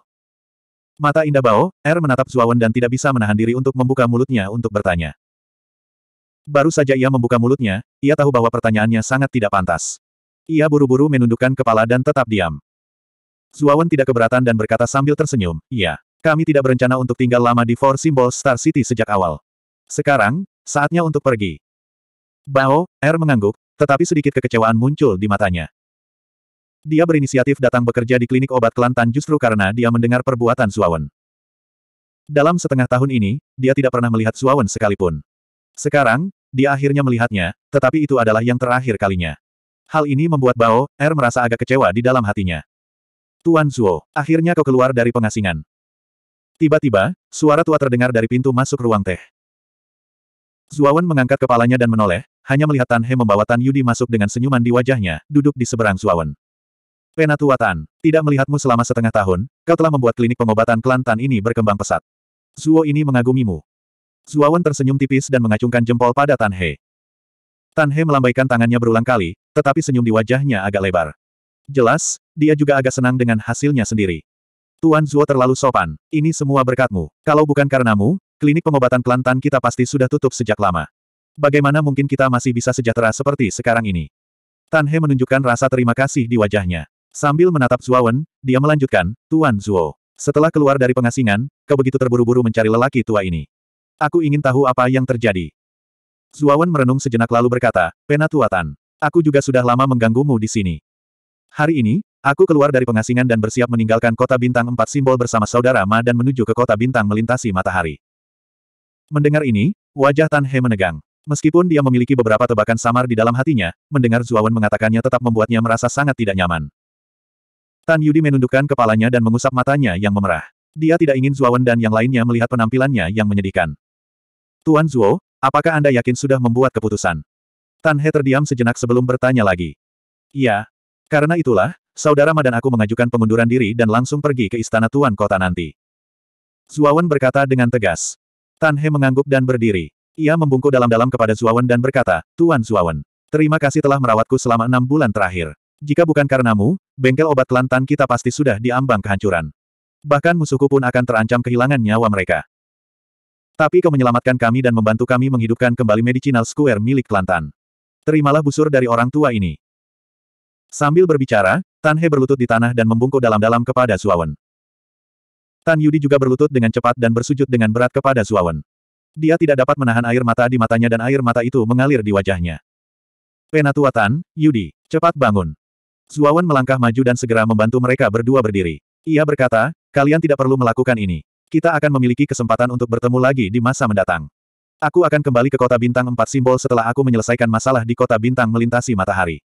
Mata indah Bao, Er menatap Zuawan dan tidak bisa menahan diri untuk membuka mulutnya untuk bertanya. Baru saja ia membuka mulutnya, ia tahu bahwa pertanyaannya sangat tidak pantas. Ia buru-buru menundukkan kepala dan tetap diam. Zuawan tidak keberatan dan berkata sambil tersenyum, iya, kami tidak berencana untuk tinggal lama di Four Symbol Star City sejak awal. Sekarang, saatnya untuk pergi. Bao, Er mengangguk, tetapi sedikit kekecewaan muncul di matanya. Dia berinisiatif datang bekerja di klinik obat Kelantan justru karena dia mendengar perbuatan Zuawan. Dalam setengah tahun ini, dia tidak pernah melihat Zuawan sekalipun. Sekarang, dia akhirnya melihatnya, tetapi itu adalah yang terakhir kalinya. Hal ini membuat Bao, Er merasa agak kecewa di dalam hatinya. Tuan Zuo, akhirnya kau keluar dari pengasingan. Tiba-tiba, suara tua terdengar dari pintu masuk ruang teh. Zuawan mengangkat kepalanya dan menoleh, hanya melihat Tan He membawa Tan Yudi masuk dengan senyuman di wajahnya, duduk di seberang Zuawan. Penatuatan, tidak melihatmu selama setengah tahun, kau telah membuat klinik pengobatan Kelantan ini berkembang pesat. Zuo ini mengagumimu. Zuawan tersenyum tipis dan mengacungkan jempol pada Tan He. Tan He melambaikan tangannya berulang kali, tetapi senyum di wajahnya agak lebar. Jelas, dia juga agak senang dengan hasilnya sendiri. Tuan Zuo terlalu sopan, ini semua berkatmu. Kalau bukan karenamu, klinik pengobatan Kelantan kita pasti sudah tutup sejak lama. Bagaimana mungkin kita masih bisa sejahtera seperti sekarang ini? Tan He menunjukkan rasa terima kasih di wajahnya. Sambil menatap Zuawan, dia melanjutkan, Tuan Zuo. Setelah keluar dari pengasingan, kau begitu terburu-buru mencari lelaki tua ini. Aku ingin tahu apa yang terjadi. Zuawan merenung sejenak lalu berkata, Penatuatan. Aku juga sudah lama mengganggumu di sini. Hari ini, aku keluar dari pengasingan dan bersiap meninggalkan kota bintang empat simbol bersama saudara Ma dan menuju ke kota bintang melintasi matahari. Mendengar ini, wajah Tan He menegang. Meskipun dia memiliki beberapa tebakan samar di dalam hatinya, mendengar Zuawan mengatakannya tetap membuatnya merasa sangat tidak nyaman. Tan Yudi menundukkan kepalanya dan mengusap matanya yang memerah. Dia tidak ingin Zuawan dan yang lainnya melihat penampilannya yang menyedihkan. Tuan Zuo, apakah Anda yakin sudah membuat keputusan? Tan He terdiam sejenak sebelum bertanya lagi. Iya. Karena itulah, saudara Ma dan aku mengajukan pengunduran diri dan langsung pergi ke istana Tuan Kota nanti. Zuawan berkata dengan tegas. Tan He mengangguk dan berdiri. Ia membungkuk dalam-dalam kepada Zuawan dan berkata, Tuan Zuawan, terima kasih telah merawatku selama enam bulan terakhir. Jika bukan karenamu, bengkel obat Kelantan kita pasti sudah diambang kehancuran. Bahkan musuhku pun akan terancam kehilangan nyawa mereka. Tapi kau menyelamatkan kami dan membantu kami menghidupkan kembali Medicinal Square milik Kelantan. Terimalah busur dari orang tua ini. Sambil berbicara, Tan He berlutut di tanah dan membungkuk dalam-dalam kepada Zuawan. Tan Yudi juga berlutut dengan cepat dan bersujud dengan berat kepada Zuawan. Dia tidak dapat menahan air mata di matanya dan air mata itu mengalir di wajahnya. Penatua Tan, Yudi, cepat bangun. Zuawan melangkah maju dan segera membantu mereka berdua berdiri. Ia berkata, kalian tidak perlu melakukan ini. Kita akan memiliki kesempatan untuk bertemu lagi di masa mendatang. Aku akan kembali ke kota bintang empat simbol setelah aku menyelesaikan masalah di kota bintang melintasi matahari.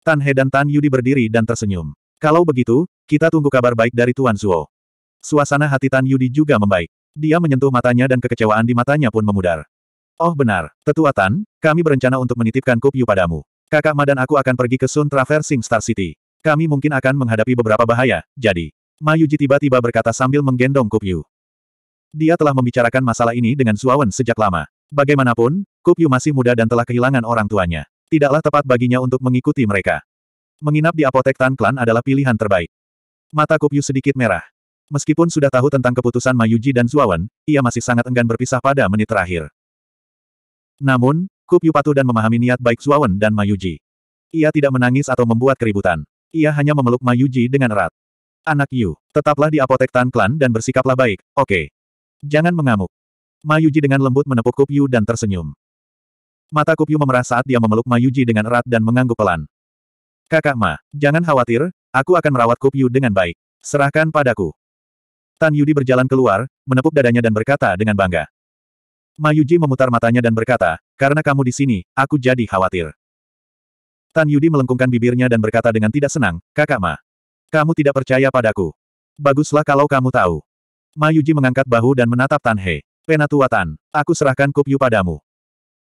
Tan He dan Tan Yudi berdiri dan tersenyum. Kalau begitu, kita tunggu kabar baik dari Tuan Zuo. Suasana hati Tan Yudi juga membaik. Dia menyentuh matanya dan kekecewaan di matanya pun memudar. Oh benar, tetua Tan, kami berencana untuk menitipkan Kup Yu padamu. Kakak Ma dan aku akan pergi ke Sun Traversing Star City. Kami mungkin akan menghadapi beberapa bahaya, jadi, Ma Yuji tiba-tiba berkata sambil menggendong Kup Yu. Dia telah membicarakan masalah ini dengan Zuawan sejak lama. Bagaimanapun, Kup Yu masih muda dan telah kehilangan orang tuanya. Tidaklah tepat baginya untuk mengikuti mereka. Menginap di apotek Tan Klan adalah pilihan terbaik. Mata Kup Yu sedikit merah. Meskipun sudah tahu tentang keputusan Ma Yuji dan Zuawan, ia masih sangat enggan berpisah pada menit terakhir. Namun, Kup Yu patuh dan memahami niat baik Zuawan dan Ma Yuji. Ia tidak menangis atau membuat keributan. Ia hanya memeluk Ma Yuji dengan erat. Anak Yu, tetaplah di apotek Tan Klan dan bersikaplah baik, oke? Okay. Jangan mengamuk. Ma Yuji dengan lembut menepuk Kup Yu dan tersenyum. Mata Kup Yu memerah saat dia memeluk Ma Yuji dengan erat dan mengangguk pelan. Kakak Ma, jangan khawatir, aku akan merawat Kup Yu dengan baik. Serahkan padaku. Tan Yudi berjalan keluar, menepuk dadanya dan berkata dengan bangga. Ma Yuji memutar matanya dan berkata, karena kamu di sini, aku jadi khawatir. Tan Yudi melengkungkan bibirnya dan berkata dengan tidak senang, kakak Ma. Kamu tidak percaya padaku. Baguslah kalau kamu tahu. Ma Yuji mengangkat bahu dan menatap Tan He. Penatua Tan, aku serahkan Kup Yu padamu.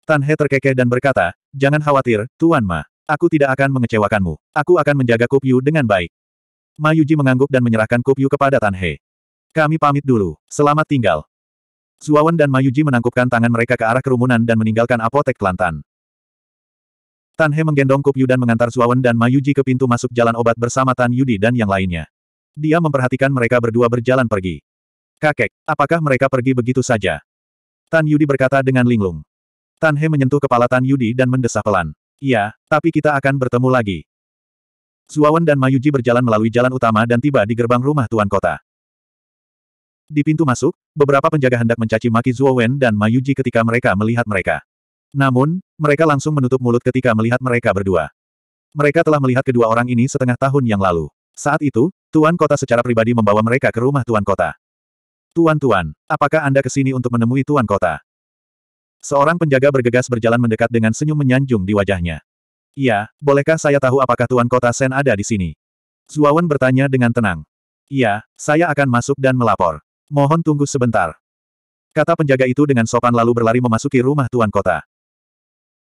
Tan He terkekeh dan berkata, jangan khawatir, Tuan Ma. Aku tidak akan mengecewakanmu. Aku akan menjaga Kup Yu dengan baik. Ma Yuji mengangguk dan menyerahkan Kup Yu kepada Tan He. Kami pamit dulu. Selamat tinggal. Zuawan dan Ma Yuji menangkupkan tangan mereka ke arah kerumunan dan meninggalkan apotek Kelantan. Tan He menggendong Kup Yu dan mengantar Zuawan dan Ma Yuji ke pintu masuk jalan obat bersama Tan Yudi dan yang lainnya. Dia memperhatikan mereka berdua berjalan pergi. Kakek, apakah mereka pergi begitu saja? Tan Yudi berkata dengan linglung. Tan He menyentuh kepala Tan Yudi dan mendesah pelan. Iya, tapi kita akan bertemu lagi. Zuawan dan Ma Yuji berjalan melalui jalan utama dan tiba di gerbang rumah tuan kota. Di pintu masuk, beberapa penjaga hendak mencaci maki Zuo Wen dan Ma Yuji ketika mereka melihat mereka. Namun, mereka langsung menutup mulut ketika melihat mereka berdua. Mereka telah melihat kedua orang ini setengah tahun yang lalu. Saat itu, Tuan Kota secara pribadi membawa mereka ke rumah Tuan Kota. Tuan-tuan, apakah Anda ke sini untuk menemui Tuan Kota? Seorang penjaga bergegas berjalan mendekat dengan senyum menyanjung di wajahnya. Iya, bolehkah saya tahu apakah Tuan Kota Sen ada di sini? Zuawan bertanya dengan tenang. Iya, saya akan masuk dan melapor. Mohon tunggu sebentar. Kata penjaga itu dengan sopan lalu berlari memasuki rumah Tuan Kota.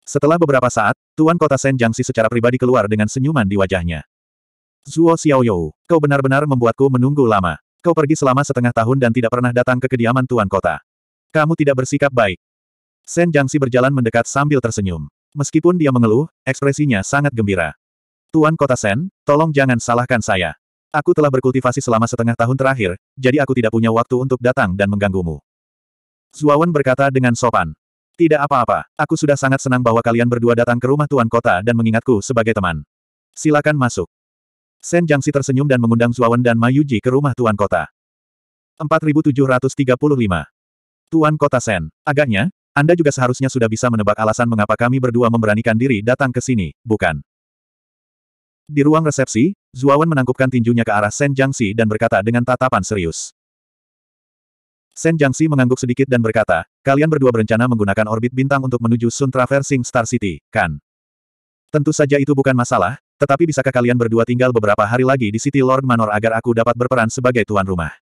Setelah beberapa saat, Tuan Kota Sen Jiangxi secara pribadi keluar dengan senyuman di wajahnya. Zuo Xiaoyou, kau benar-benar membuatku menunggu lama. Kau pergi selama setengah tahun dan tidak pernah datang ke kediaman Tuan Kota. Kamu tidak bersikap baik. Sen Jiangxi berjalan mendekat sambil tersenyum. Meskipun dia mengeluh, ekspresinya sangat gembira. Tuan Kota Sen, tolong jangan salahkan saya. Aku telah berkultivasi selama setengah tahun terakhir, jadi aku tidak punya waktu untuk datang dan mengganggumu. Zuawan berkata dengan sopan. Tidak apa-apa, aku sudah sangat senang bahwa kalian berdua datang ke rumah Tuan Kota dan mengingatku sebagai teman. Silakan masuk. Sen Jiangxi tersenyum dan mengundang Zuawan dan Ma Yuji ke rumah Tuan Kota. 4735. Tuan Kota Sen, agaknya, Anda juga seharusnya sudah bisa menebak alasan mengapa kami berdua memberanikan diri datang ke sini, bukan? Di ruang resepsi, Zuawan menangkupkan tinjunya ke arah Sen Jiangxi dan berkata dengan tatapan serius. Sen Jiangxi mengangguk sedikit dan berkata, kalian berdua berencana menggunakan orbit bintang untuk menuju Sun Traversing Star City, kan? Tentu saja itu bukan masalah, tetapi bisakah kalian berdua tinggal beberapa hari lagi di City Lord Manor agar aku dapat berperan sebagai tuan rumah?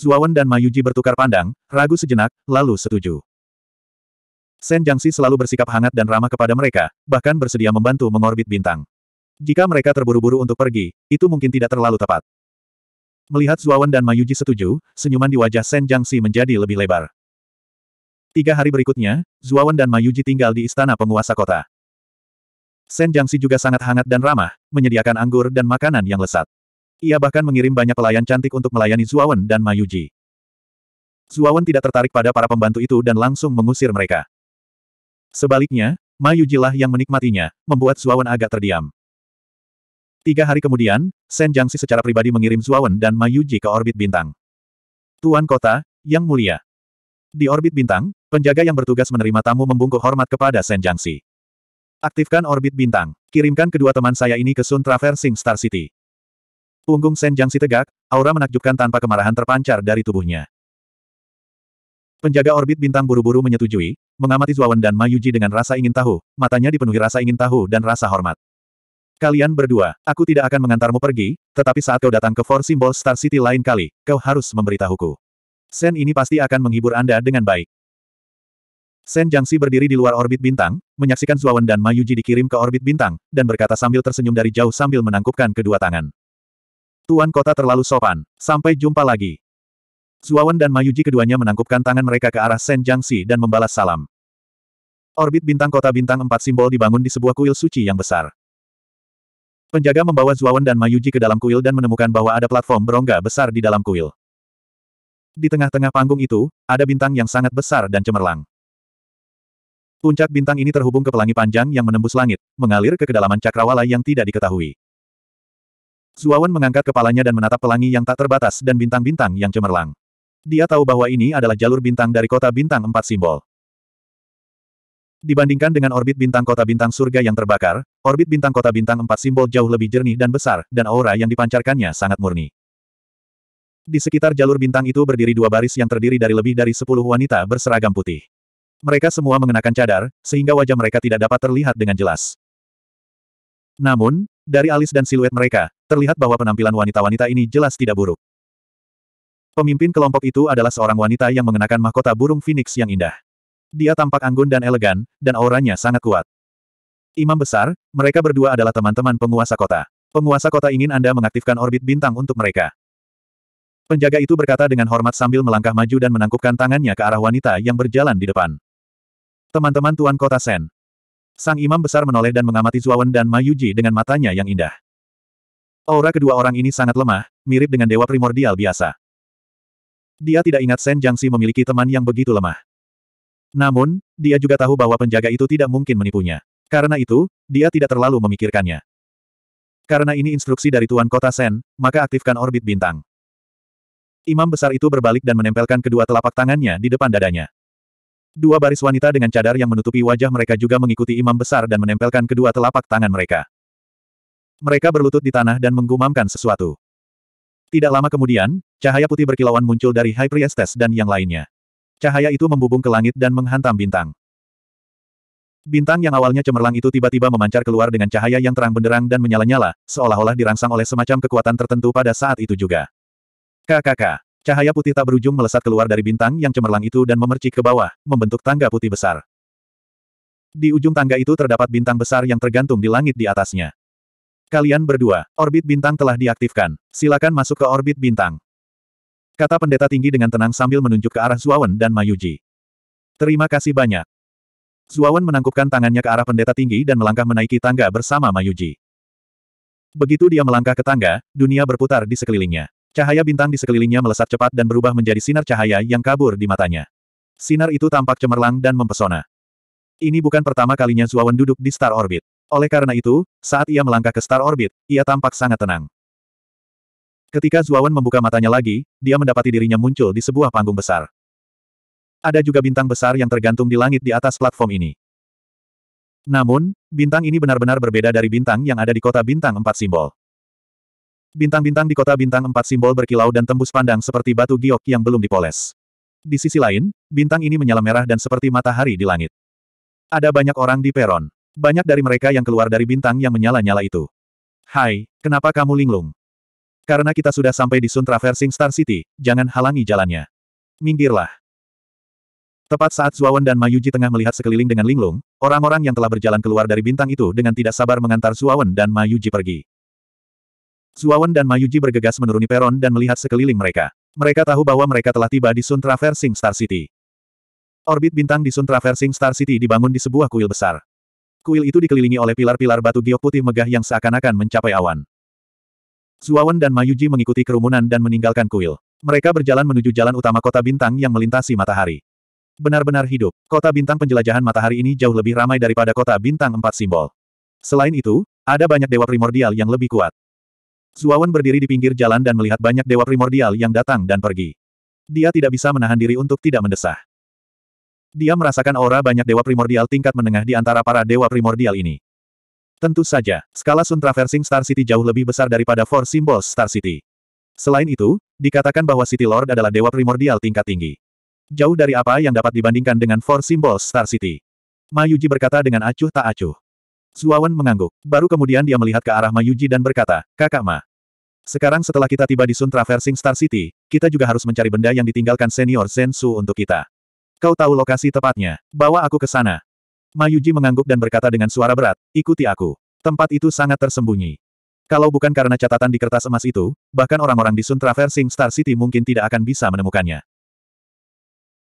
Zuawan dan Mayuji bertukar pandang, ragu sejenak, lalu setuju. Sen Jiangxi selalu bersikap hangat dan ramah kepada mereka, bahkan bersedia membantu mengorbit bintang. Jika mereka terburu-buru untuk pergi, itu mungkin tidak terlalu tepat. Melihat Zuawan dan Mayuji setuju, senyuman di wajah Sen Jiangxi menjadi lebih lebar. Tiga hari berikutnya, Zuawan dan Mayuji tinggal di istana penguasa kota. Sen Jiangxi juga sangat hangat dan ramah, menyediakan anggur dan makanan yang lesat. Ia bahkan mengirim banyak pelayan cantik untuk melayani Zuawan dan Mayuji. Zuawan tidak tertarik pada para pembantu itu dan langsung mengusir mereka. Sebaliknya, Mayuji lah yang menikmatinya, membuat Zuawan agak terdiam. Tiga hari kemudian, Sen Jiangxi secara pribadi mengirim Zuawan dan Mayuji ke orbit bintang. Tuan Kota, Yang Mulia. Di orbit bintang, penjaga yang bertugas menerima tamu membungkuk hormat kepada Sen Jiangxi. Aktifkan orbit bintang. Kirimkan kedua teman saya ini ke Sun Traversing Star City. Punggung Sen Jiangxi tegak, aura menakjubkan tanpa kemarahan terpancar dari tubuhnya. Penjaga orbit bintang buru-buru menyetujui, mengamati Zuawan dan Ma Yuji dengan rasa ingin tahu, matanya dipenuhi rasa ingin tahu dan rasa hormat. Kalian berdua, aku tidak akan mengantarmu pergi, tetapi saat kau datang ke Four Symbol Star City lain kali, kau harus memberitahuku. Sen ini pasti akan menghibur Anda dengan baik. Sen Jiangxi berdiri di luar orbit bintang, menyaksikan Zuawan dan Ma Yuji dikirim ke orbit bintang, dan berkata sambil tersenyum dari jauh sambil menangkupkan kedua tangan. Tuan kota terlalu sopan. Sampai jumpa lagi. Zuawan dan Mayuji keduanya menangkupkan tangan mereka ke arah Sen Jiangxi dan membalas salam. Orbit bintang kota bintang empat simbol dibangun di sebuah kuil suci yang besar. Penjaga membawa Zuawan dan Mayuji ke dalam kuil dan menemukan bahwa ada platform berongga besar di dalam kuil. Di tengah-tengah panggung itu, ada bintang yang sangat besar dan cemerlang. Puncak bintang ini terhubung ke pelangi panjang yang menembus langit, mengalir ke kedalaman cakrawala yang tidak diketahui. Zuawan mengangkat kepalanya dan menatap pelangi yang tak terbatas dan bintang-bintang yang cemerlang. Dia tahu bahwa ini adalah jalur bintang dari kota bintang empat simbol. Dibandingkan dengan orbit bintang kota bintang surga yang terbakar, orbit bintang kota bintang empat simbol jauh lebih jernih dan besar, dan aura yang dipancarkannya sangat murni. Di sekitar jalur bintang itu berdiri dua baris yang terdiri dari lebih dari sepuluh wanita berseragam putih. Mereka semua mengenakan cadar, sehingga wajah mereka tidak dapat terlihat dengan jelas. Namun, dari alis dan siluet mereka, terlihat bahwa penampilan wanita-wanita ini jelas tidak buruk. Pemimpin kelompok itu adalah seorang wanita yang mengenakan mahkota burung phoenix yang indah. Dia tampak anggun dan elegan, dan auranya sangat kuat. Imam besar, mereka berdua adalah teman-teman penguasa kota. Penguasa kota ingin Anda mengaktifkan orbit bintang untuk mereka. Penjaga itu berkata dengan hormat sambil melangkah maju dan menangkupkan tangannya ke arah wanita yang berjalan di depan. Teman-teman Tuan Kota Sen, Sang imam besar menoleh dan mengamati Zuawan dan Ma Yuji dengan matanya yang indah. Aura kedua orang ini sangat lemah, mirip dengan dewa primordial biasa. Dia tidak ingat Sen Jiangxi memiliki teman yang begitu lemah. Namun, dia juga tahu bahwa penjaga itu tidak mungkin menipunya. Karena itu, dia tidak terlalu memikirkannya. Karena ini instruksi dari Tuan Kota Sen, maka aktifkan orbit bintang. Imam besar itu berbalik dan menempelkan kedua telapak tangannya di depan dadanya. Dua baris wanita dengan cadar yang menutupi wajah mereka juga mengikuti imam besar dan menempelkan kedua telapak tangan mereka. Mereka berlutut di tanah dan menggumamkan sesuatu. Tidak lama kemudian, cahaya putih berkilauan muncul dari High Priestess dan yang lainnya. Cahaya itu membubung ke langit dan menghantam bintang. Bintang yang awalnya cemerlang itu tiba-tiba memancar keluar dengan cahaya yang terang benderang dan menyala-nyala, seolah-olah dirangsang oleh semacam kekuatan tertentu pada saat itu juga. KKK. Cahaya putih tak berujung melesat keluar dari bintang yang cemerlang itu dan memercik ke bawah, membentuk tangga putih besar. Di ujung tangga itu terdapat bintang besar yang tergantung di langit di atasnya. Kalian berdua, orbit bintang telah diaktifkan. Silakan masuk ke orbit bintang. Kata pendeta tinggi dengan tenang sambil menunjuk ke arah Zuawan dan Mayuji. Terima kasih banyak. Zuawan menangkupkan tangannya ke arah pendeta tinggi dan melangkah menaiki tangga bersama Mayuji. Begitu dia melangkah ke tangga, dunia berputar di sekelilingnya. Cahaya bintang di sekelilingnya melesat cepat dan berubah menjadi sinar cahaya yang kabur di matanya. Sinar itu tampak cemerlang dan mempesona. Ini bukan pertama kalinya Zuawan duduk di Star Orbit. Oleh karena itu, saat ia melangkah ke Star Orbit, ia tampak sangat tenang. Ketika Zuawan membuka matanya lagi, dia mendapati dirinya muncul di sebuah panggung besar. Ada juga bintang besar yang tergantung di langit di atas platform ini. Namun, bintang ini benar-benar berbeda dari bintang yang ada di kota bintang empat simbol. Bintang-bintang di kota bintang empat simbol berkilau dan tembus pandang seperti batu giok yang belum dipoles. Di sisi lain, bintang ini menyala merah dan seperti matahari di langit. Ada banyak orang di peron. Banyak dari mereka yang keluar dari bintang yang menyala-nyala itu. Hai, kenapa kamu linglung? Karena kita sudah sampai di Sun Traversing Star City, jangan halangi jalannya. Minggirlah. Tepat saat Zuawan dan Mayuji tengah melihat sekeliling dengan linglung, orang-orang yang telah berjalan keluar dari bintang itu dengan tidak sabar mengantar Zuawan dan Mayuji pergi. Zuawan dan Mayuji bergegas menuruni peron dan melihat sekeliling mereka. Mereka tahu bahwa mereka telah tiba di Sun Traversing Star City. Orbit bintang di Sun Traversing Star City dibangun di sebuah kuil besar. Kuil itu dikelilingi oleh pilar-pilar batu giok putih megah yang seakan-akan mencapai awan. Zuawan dan Mayuji mengikuti kerumunan dan meninggalkan kuil. Mereka berjalan menuju jalan utama kota bintang yang melintasi matahari. Benar-benar hidup, kota bintang penjelajahan matahari ini jauh lebih ramai daripada kota bintang empat simbol. Selain itu, ada banyak dewa primordial yang lebih kuat. Zuawan berdiri di pinggir jalan dan melihat banyak dewa primordial yang datang dan pergi. Dia tidak bisa menahan diri untuk tidak mendesah. Dia merasakan aura banyak dewa primordial tingkat menengah di antara para dewa primordial ini. Tentu saja, skala Sun Traversing Star City jauh lebih besar daripada Four Symbols Star City. Selain itu, dikatakan bahwa City Lord adalah dewa primordial tingkat tinggi. Jauh dari apa yang dapat dibandingkan dengan Four Symbols Star City. Ma Yuji berkata dengan acuh tak acuh. Zuawan mengangguk. Baru kemudian dia melihat ke arah Ma Yuji dan berkata, Kakak Ma. Sekarang setelah kita tiba di Sun Traversing Star City, kita juga harus mencari benda yang ditinggalkan senior Zensu untuk kita. Kau tahu lokasi tepatnya. Bawa aku ke sana. Ma Yuji mengangguk dan berkata dengan suara berat, ikuti aku. Tempat itu sangat tersembunyi. Kalau bukan karena catatan di kertas emas itu, bahkan orang-orang di Sun Traversing Star City mungkin tidak akan bisa menemukannya.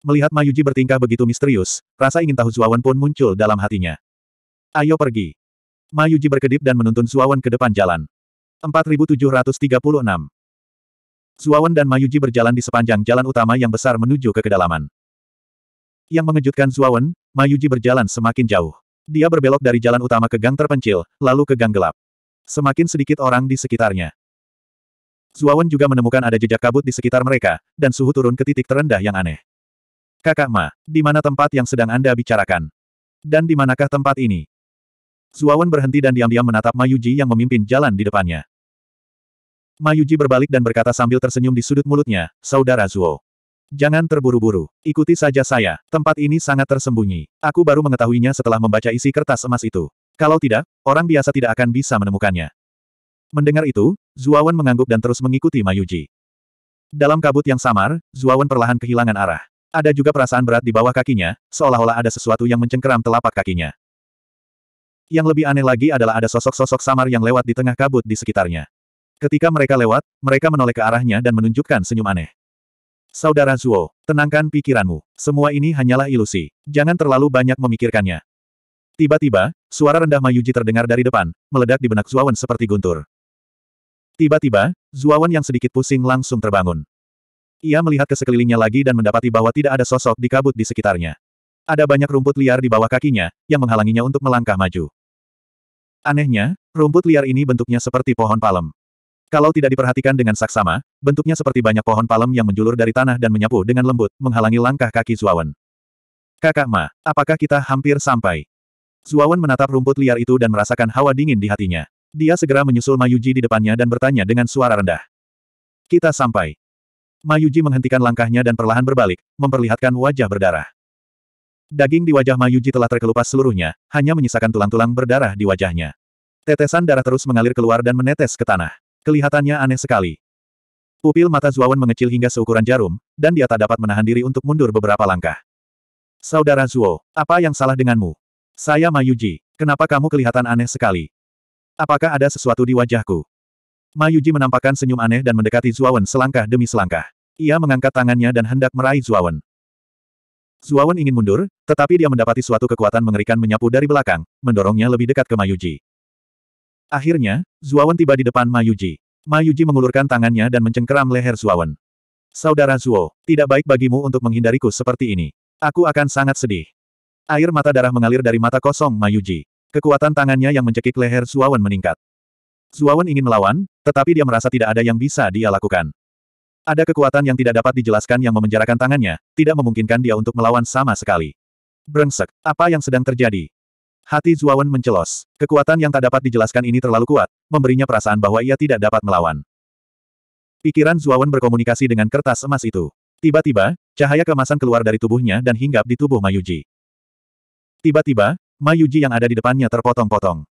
Melihat Mayuji bertingkah begitu misterius, rasa ingin tahu Zuawan pun muncul dalam hatinya. Ayo pergi. Mayuji berkedip dan menuntun Zuawan ke depan jalan. 4736 Zuawan dan Mayuji berjalan di sepanjang jalan utama yang besar menuju ke kedalaman. Yang mengejutkan Zuawan, Mayuji berjalan semakin jauh. Dia berbelok dari jalan utama ke gang terpencil, lalu ke gang gelap. Semakin sedikit orang di sekitarnya. Zuawan juga menemukan ada jejak kabut di sekitar mereka, dan suhu turun ke titik terendah yang aneh. Kakak Ma, di mana tempat yang sedang Anda bicarakan? Dan di manakah tempat ini? Zuawan berhenti dan diam-diam menatap Mayuji yang memimpin jalan di depannya. Mayuji berbalik dan berkata sambil tersenyum di sudut mulutnya, Saudara Zuo. Jangan terburu-buru. Ikuti saja saya. Tempat ini sangat tersembunyi. Aku baru mengetahuinya setelah membaca isi kertas emas itu. Kalau tidak, orang biasa tidak akan bisa menemukannya. Mendengar itu, Zuawan mengangguk dan terus mengikuti Mayuji. Dalam kabut yang samar, Zuawan perlahan kehilangan arah. Ada juga perasaan berat di bawah kakinya, seolah-olah ada sesuatu yang mencengkeram telapak kakinya. Yang lebih aneh lagi adalah ada sosok-sosok samar yang lewat di tengah kabut di sekitarnya. Ketika mereka lewat, mereka menoleh ke arahnya dan menunjukkan senyum aneh. Saudara Zuo, tenangkan pikiranmu. Semua ini hanyalah ilusi. Jangan terlalu banyak memikirkannya. Tiba-tiba, suara rendah Mayuji terdengar dari depan, meledak di benak Zuawan seperti guntur. Tiba-tiba, Zuawan yang sedikit pusing langsung terbangun. Ia melihat ke sekelilingnya lagi dan mendapati bahwa tidak ada sosok di kabut di sekitarnya. Ada banyak rumput liar di bawah kakinya, yang menghalanginya untuk melangkah maju. Anehnya, rumput liar ini bentuknya seperti pohon palem. Kalau tidak diperhatikan dengan saksama, bentuknya seperti banyak pohon palem yang menjulur dari tanah dan menyapu dengan lembut, menghalangi langkah kaki Zuawan. Kakak Ma, apakah kita hampir sampai? Zuawan menatap rumput liar itu dan merasakan hawa dingin di hatinya. Dia segera menyusul Mayuji di depannya dan bertanya dengan suara rendah. Kita sampai. Mayuji menghentikan langkahnya dan perlahan berbalik, memperlihatkan wajah berdarah. Daging di wajah Mayuji telah terkelupas seluruhnya, hanya menyisakan tulang-tulang berdarah di wajahnya. Tetesan darah terus mengalir keluar dan menetes ke tanah. Kelihatannya aneh sekali. Pupil mata Zuawan mengecil hingga seukuran jarum, dan dia tak dapat menahan diri untuk mundur beberapa langkah. Saudara Zuo, apa yang salah denganmu? Saya Mayuji, kenapa kamu kelihatan aneh sekali? Apakah ada sesuatu di wajahku? Ma Yuji menampakkan senyum aneh dan mendekati Zuawan selangkah demi selangkah. Ia mengangkat tangannya dan hendak meraih Zuawan. Zuawan ingin mundur, tetapi dia mendapati suatu kekuatan mengerikan menyapu dari belakang, mendorongnya lebih dekat ke Ma Yuji. Akhirnya, Zuawan tiba di depan Ma Yuji. Ma Yuji mengulurkan tangannya dan mencengkeram leher Zuawan. Saudara Zuo, tidak baik bagimu untuk menghindariku seperti ini. Aku akan sangat sedih. Air mata darah mengalir dari mata kosong Ma Yuji. Kekuatan tangannya yang mencekik leher Zuawan meningkat. Zuawan ingin melawan, tetapi dia merasa tidak ada yang bisa dia lakukan. Ada kekuatan yang tidak dapat dijelaskan yang memenjarakan tangannya, tidak memungkinkan dia untuk melawan sama sekali. Brengsek, apa yang sedang terjadi? Hati Zuawan mencelos. Kekuatan yang tak dapat dijelaskan ini terlalu kuat, memberinya perasaan bahwa ia tidak dapat melawan. Pikiran Zuawan berkomunikasi dengan kertas emas itu. Tiba-tiba, cahaya kemasan keluar dari tubuhnya dan hinggap di tubuh Mayuji. Tiba-tiba, Mayuji yang ada di depannya terpotong-potong.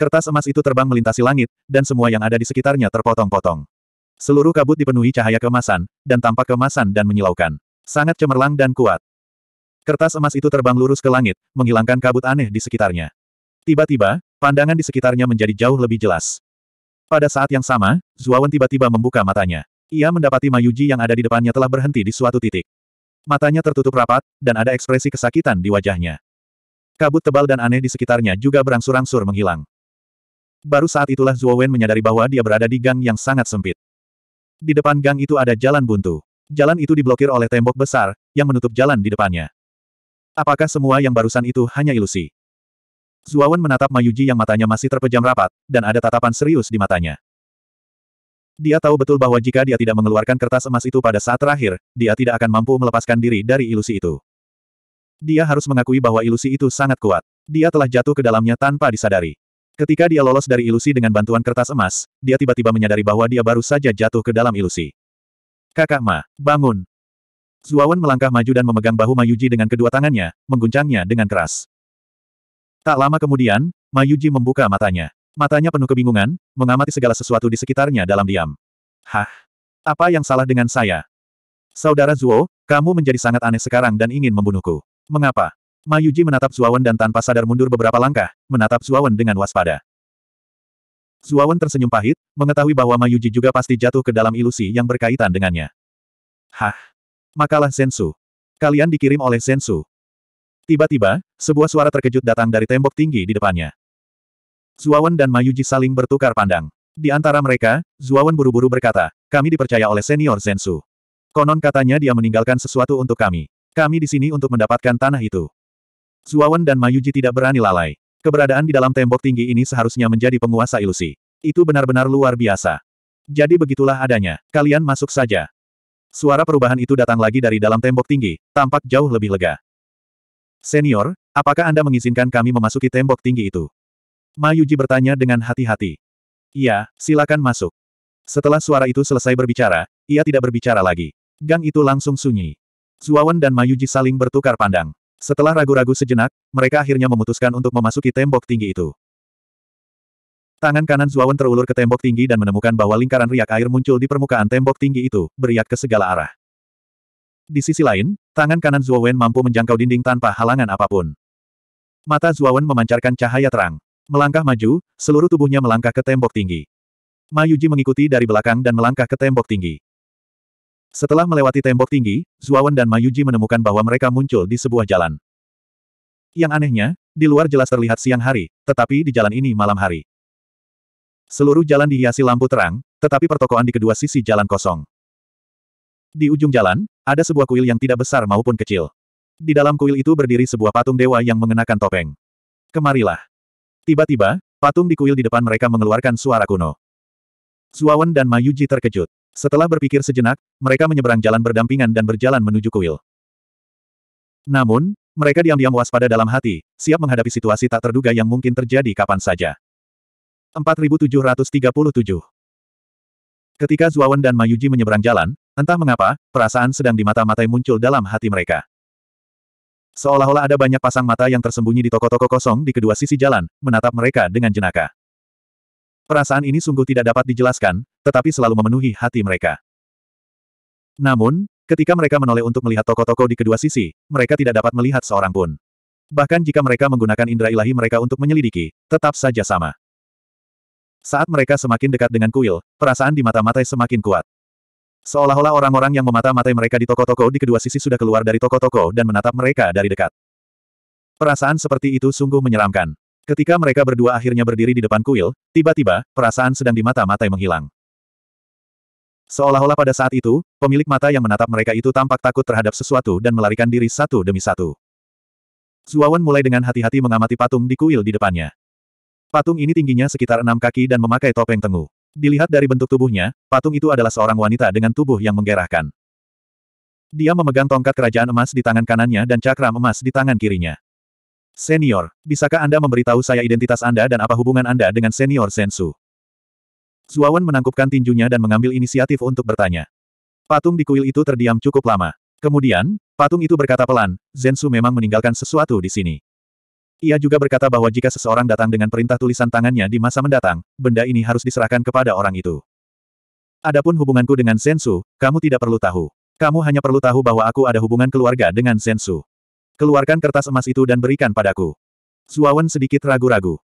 Kertas emas itu terbang melintasi langit, dan semua yang ada di sekitarnya terpotong-potong. Seluruh kabut dipenuhi cahaya kemasan, dan tampak kemasan dan menyilaukan. Sangat cemerlang dan kuat. Kertas emas itu terbang lurus ke langit, menghilangkan kabut aneh di sekitarnya. Tiba-tiba, pandangan di sekitarnya menjadi jauh lebih jelas. Pada saat yang sama, Zuawan tiba-tiba membuka matanya. Ia mendapati Mayuji yang ada di depannya telah berhenti di suatu titik. Matanya tertutup rapat, dan ada ekspresi kesakitan di wajahnya. Kabut tebal dan aneh di sekitarnya juga berangsur-angsur menghilang. Baru saat itulah Zuo Wen menyadari bahwa dia berada di gang yang sangat sempit. Di depan gang itu ada jalan buntu. Jalan itu diblokir oleh tembok besar, yang menutup jalan di depannya. Apakah semua yang barusan itu hanya ilusi? Zuawan menatap Mayuji yang matanya masih terpejam rapat, dan ada tatapan serius di matanya. Dia tahu betul bahwa jika dia tidak mengeluarkan kertas emas itu pada saat terakhir, dia tidak akan mampu melepaskan diri dari ilusi itu. Dia harus mengakui bahwa ilusi itu sangat kuat. Dia telah jatuh ke dalamnya tanpa disadari. Ketika dia lolos dari ilusi dengan bantuan kertas emas, dia tiba-tiba menyadari bahwa dia baru saja jatuh ke dalam ilusi. Kakak Ma, bangun. Zuawan melangkah maju dan memegang bahu Mayuji dengan kedua tangannya, mengguncangnya dengan keras. Tak lama kemudian, Mayuji membuka matanya. Matanya penuh kebingungan, mengamati segala sesuatu di sekitarnya dalam diam. Hah? Apa yang salah dengan saya? Saudara Zuo, kamu menjadi sangat aneh sekarang dan ingin membunuhku. Mengapa? Ma Yuji menatap Zuawan dan tanpa sadar mundur beberapa langkah, menatap Zuawan dengan waspada. Zuawan tersenyum pahit, mengetahui bahwa Ma Yuji juga pasti jatuh ke dalam ilusi yang berkaitan dengannya. Hah? Makalah Sensu. Kalian dikirim oleh Sensu. Tiba-tiba, sebuah suara terkejut datang dari tembok tinggi di depannya. Zuawan dan Ma Yuji saling bertukar pandang. Di antara mereka, Zuawan buru-buru berkata, kami dipercaya oleh senior Sensu. Konon katanya dia meninggalkan sesuatu untuk kami. Kami di sini untuk mendapatkan tanah itu. Zuawan dan Mayuji tidak berani lalai. Keberadaan di dalam tembok tinggi ini seharusnya menjadi penguasa ilusi. Itu benar-benar luar biasa. Jadi begitulah adanya. Kalian masuk saja. Suara perubahan itu datang lagi dari dalam tembok tinggi, tampak jauh lebih lega. Senior, apakah Anda mengizinkan kami memasuki tembok tinggi itu? Mayuji bertanya dengan hati-hati. Iya, silakan masuk. Setelah suara itu selesai berbicara, ia tidak berbicara lagi. Gang itu langsung sunyi. Zuawan dan Mayuji saling bertukar pandang. Setelah ragu-ragu sejenak, mereka akhirnya memutuskan untuk memasuki tembok tinggi itu. Tangan kanan Zuawan terulur ke tembok tinggi dan menemukan bahwa lingkaran riak air muncul di permukaan tembok tinggi itu, beriak ke segala arah. Di sisi lain, tangan kanan Zuawan mampu menjangkau dinding tanpa halangan apa pun. Mata Zuawan memancarkan cahaya terang. Melangkah maju, seluruh tubuhnya melangkah ke tembok tinggi. Ma Yuji mengikuti dari belakang dan melangkah ke tembok tinggi. Setelah melewati tembok tinggi, Zuawan dan Mayuji menemukan bahwa mereka muncul di sebuah jalan. Yang anehnya, di luar jelas terlihat siang hari, tetapi di jalan ini malam hari. Seluruh jalan dihiasi lampu terang, tetapi pertokoan di kedua sisi jalan kosong. Di ujung jalan, ada sebuah kuil yang tidak besar maupun kecil. Di dalam kuil itu berdiri sebuah patung dewa yang mengenakan topeng. Kemarilah. Tiba-tiba, patung di kuil di depan mereka mengeluarkan suara kuno. Zuawan dan Mayuji terkejut. Setelah berpikir sejenak, mereka menyeberang jalan berdampingan dan berjalan menuju kuil. Namun, mereka diam-diam waspada dalam hati, siap menghadapi situasi tak terduga yang mungkin terjadi kapan saja. 4737 Ketika Zuawan dan Mayuji menyeberang jalan, entah mengapa, perasaan sedang di mata-matai muncul dalam hati mereka. Seolah-olah ada banyak pasang mata yang tersembunyi di toko-toko kosong di kedua sisi jalan, menatap mereka dengan jenaka. Perasaan ini sungguh tidak dapat dijelaskan, tetapi selalu memenuhi hati mereka. Namun, ketika mereka menoleh untuk melihat toko-toko di kedua sisi, mereka tidak dapat melihat seorang pun. Bahkan jika mereka menggunakan indera ilahi mereka untuk menyelidiki, tetap saja sama. Saat mereka semakin dekat dengan kuil, perasaan di mata-matai semakin kuat. Seolah-olah orang-orang yang memata-matai mereka di toko-toko di kedua sisi sudah keluar dari toko-toko dan menatap mereka dari dekat. Perasaan seperti itu sungguh menyeramkan. Ketika mereka berdua akhirnya berdiri di depan kuil, tiba-tiba, perasaan sedang di mata-matai menghilang. Seolah-olah pada saat itu, pemilik mata yang menatap mereka itu tampak takut terhadap sesuatu dan melarikan diri satu demi satu. Zuawan mulai dengan hati-hati mengamati patung di kuil di depannya. Patung ini tingginya sekitar enam kaki dan memakai topeng tengu. Dilihat dari bentuk tubuhnya, patung itu adalah seorang wanita dengan tubuh yang menggerahkan. Dia memegang tongkat kerajaan emas di tangan kanannya dan cakram emas di tangan kirinya. Senior, bisakah Anda memberitahu saya identitas Anda dan apa hubungan Anda dengan Senior Sensu? Zuawan menangkupkan tinjunya dan mengambil inisiatif untuk bertanya. Patung di kuil itu terdiam cukup lama. Kemudian, patung itu berkata pelan, Zensu memang meninggalkan sesuatu di sini. Ia juga berkata bahwa jika seseorang datang dengan perintah tulisan tangannya di masa mendatang, benda ini harus diserahkan kepada orang itu. Adapun hubunganku dengan Zensu, kamu tidak perlu tahu. Kamu hanya perlu tahu bahwa aku ada hubungan keluarga dengan Zensu. Keluarkan kertas emas itu dan berikan padaku. Zuawan sedikit ragu-ragu.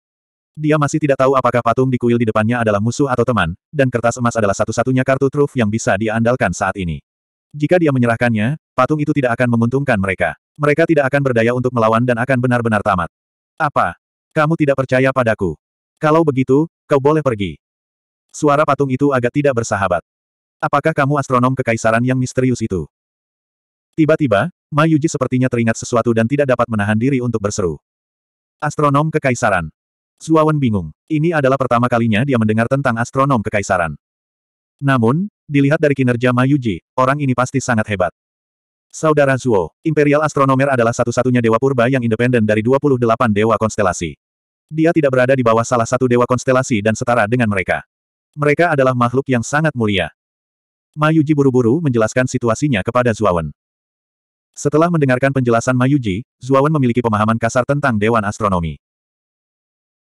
Dia masih tidak tahu apakah patung di kuil di depannya adalah musuh atau teman, dan kertas emas adalah satu-satunya kartu truf yang bisa dia andalkan saat ini. Jika dia menyerahkannya, patung itu tidak akan menguntungkan mereka. Mereka tidak akan berdaya untuk melawan dan akan benar-benar tamat. Apa? Kamu tidak percaya padaku? Kalau begitu, kau boleh pergi. Suara patung itu agak tidak bersahabat. Apakah kamu astronom kekaisaran yang misterius itu? Tiba-tiba, Ma Yuji sepertinya teringat sesuatu dan tidak dapat menahan diri untuk berseru. Astronom kekaisaran. Zuawan bingung. Ini adalah pertama kalinya dia mendengar tentang astronom kekaisaran. Namun, dilihat dari kinerja Ma Yuji, orang ini pasti sangat hebat. Saudara Zuo, Imperial Astronomer adalah satu-satunya dewa purba yang independen dari 28 dewa konstelasi. Dia tidak berada di bawah salah satu dewa konstelasi dan setara dengan mereka. Mereka adalah makhluk yang sangat mulia. Mayuji buru-buru menjelaskan situasinya kepada Zuawan. Setelah mendengarkan penjelasan Mayuji, Zuawan memiliki pemahaman kasar tentang Dewan Astronomi.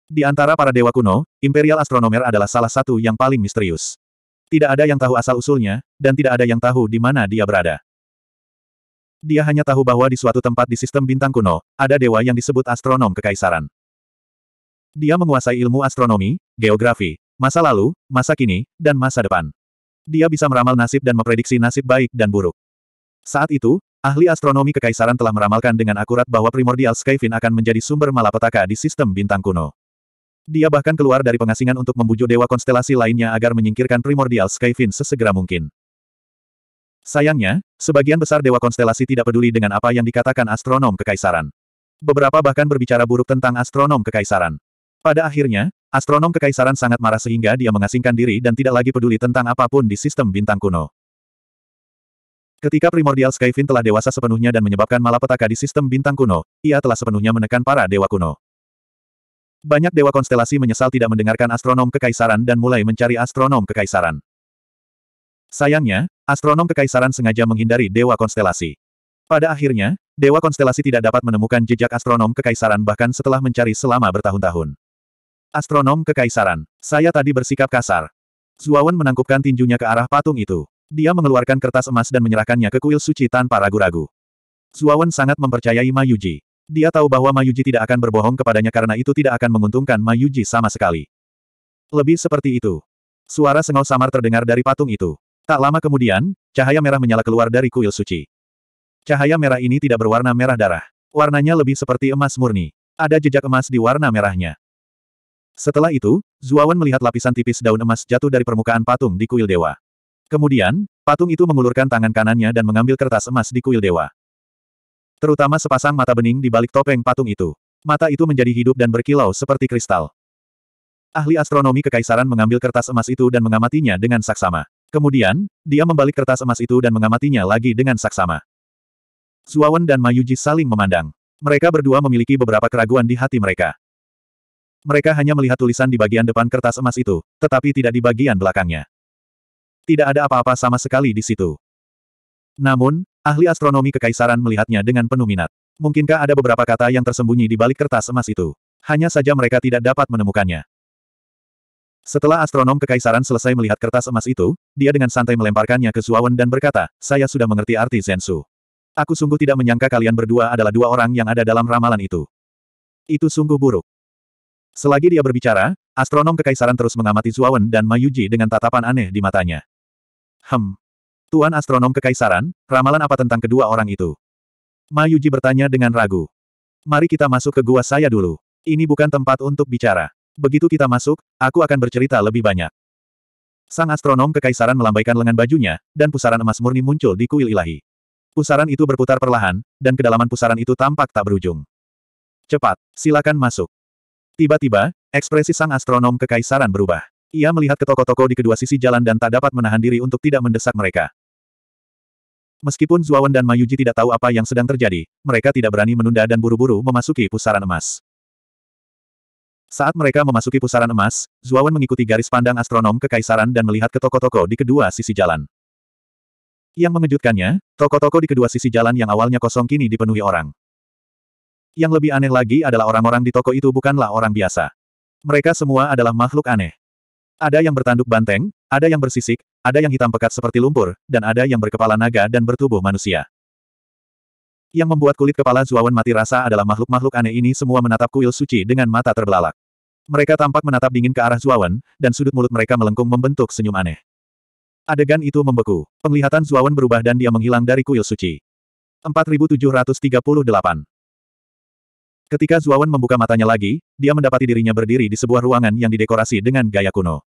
Di antara para dewa kuno, Imperial Astronomer adalah salah satu yang paling misterius. Tidak ada yang tahu asal-usulnya, dan tidak ada yang tahu di mana dia berada. Dia hanya tahu bahwa di suatu tempat di sistem bintang kuno, ada dewa yang disebut astronom kekaisaran. Dia menguasai ilmu astronomi, geografi, masa lalu, masa kini, dan masa depan. Dia bisa meramal nasib dan memprediksi nasib baik dan buruk. Saat itu, ahli astronomi kekaisaran telah meramalkan dengan akurat bahwa Primordial Skyfin akan menjadi sumber malapetaka di sistem bintang kuno. Dia bahkan keluar dari pengasingan untuk membujuk dewa konstelasi lainnya agar menyingkirkan primordial Skyfin sesegera mungkin. Sayangnya, sebagian besar dewa konstelasi tidak peduli dengan apa yang dikatakan astronom kekaisaran. Beberapa bahkan berbicara buruk tentang astronom kekaisaran. Pada akhirnya, astronom kekaisaran sangat marah sehingga dia mengasingkan diri dan tidak lagi peduli tentang apa pun di sistem bintang kuno. Ketika Primordial Skyfin telah dewasa sepenuhnya dan menyebabkan malapetaka di sistem bintang kuno, ia telah sepenuhnya menekan para dewa kuno. Banyak dewa konstelasi menyesal tidak mendengarkan astronom kekaisaran dan mulai mencari astronom kekaisaran. Sayangnya, astronom kekaisaran sengaja menghindari dewa konstelasi. Pada akhirnya, dewa konstelasi tidak dapat menemukan jejak astronom kekaisaran bahkan setelah mencari selama bertahun-tahun. Astronom kekaisaran, saya tadi bersikap kasar. Zuawan menangkupkan tinjunya ke arah patung itu. Dia mengeluarkan kertas emas dan menyerahkannya ke kuil suci tanpa ragu-ragu. Zuawan sangat mempercayai Ma Yuji. Dia tahu bahwa Mayuji tidak akan berbohong kepadanya karena itu tidak akan menguntungkan Mayuji sama sekali. Lebih seperti itu. Suara sengau samar terdengar dari patung itu. Tak lama kemudian, cahaya merah menyala keluar dari kuil suci. Cahaya merah ini tidak berwarna merah darah. Warnanya lebih seperti emas murni. Ada jejak emas di warna merahnya. Setelah itu, Zuawan melihat lapisan tipis daun emas jatuh dari permukaan patung di kuil dewa. Kemudian, patung itu mengulurkan tangan kanannya dan mengambil kertas emas di kuil dewa. Terutama sepasang mata bening di balik topeng patung itu. Mata itu menjadi hidup dan berkilau seperti kristal. Ahli astronomi kekaisaran mengambil kertas emas itu dan mengamatinya dengan saksama. Kemudian, dia membalik kertas emas itu dan mengamatinya lagi dengan saksama. Zuawan dan Mayuji saling memandang. Mereka berdua memiliki beberapa keraguan di hati mereka. Mereka hanya melihat tulisan di bagian depan kertas emas itu, tetapi tidak di bagian belakangnya. Tidak ada apa-apa sama sekali di situ. Namun, ahli astronomi kekaisaran melihatnya dengan penuh minat. Mungkinkah ada beberapa kata yang tersembunyi di balik kertas emas itu? Hanya saja mereka tidak dapat menemukannya. Setelah astronom kekaisaran selesai melihat kertas emas itu, dia dengan santai melemparkannya ke Zuawan dan berkata, saya sudah mengerti arti Zensu. Aku sungguh tidak menyangka kalian berdua adalah dua orang yang ada dalam ramalan itu. Itu sungguh buruk. Selagi dia berbicara, astronom kekaisaran terus mengamati Zuawan dan Mayuji dengan tatapan aneh di matanya. Hem, Tuan astronom kekaisaran, ramalan apa tentang kedua orang itu? Ma Yuji bertanya dengan ragu. Mari kita masuk ke gua saya dulu. Ini bukan tempat untuk bicara. Begitu kita masuk, aku akan bercerita lebih banyak. Sang astronom kekaisaran melambaikan lengan bajunya, dan pusaran emas murni muncul di kuil ilahi. Pusaran itu berputar perlahan, dan kedalaman pusaran itu tampak tak berujung. Cepat, silakan masuk. Tiba-tiba, ekspresi sang astronom kekaisaran berubah. Ia melihat ke toko-toko di kedua sisi jalan dan tak dapat menahan diri untuk tidak mendesak mereka. Meskipun Zuawan dan Mayuji tidak tahu apa yang sedang terjadi, mereka tidak berani menunda dan buru-buru memasuki pusaran emas. Saat mereka memasuki pusaran emas, Zuawan mengikuti garis pandang astronom kekaisaran dan melihat ke toko-toko di kedua sisi jalan. Yang mengejutkannya, toko-toko di kedua sisi jalan yang awalnya kosong kini dipenuhi orang. Yang lebih aneh lagi adalah orang-orang di toko itu bukanlah orang biasa. Mereka semua adalah makhluk aneh. Ada yang bertanduk banteng, ada yang bersisik, ada yang hitam pekat seperti lumpur, dan ada yang berkepala naga dan bertubuh manusia. Yang membuat kulit kepala Zuawan mati rasa adalah makhluk-makhluk aneh ini semua menatap kuil suci dengan mata terbelalak. Mereka tampak menatap dingin ke arah Zuawan, dan sudut mulut mereka melengkung membentuk senyum aneh. Adegan itu membeku. Penglihatan Zuawan berubah dan dia menghilang dari kuil suci. 4738 Ketika Zuawan membuka matanya lagi, dia mendapati dirinya berdiri di sebuah ruangan yang didekorasi dengan gaya kuno.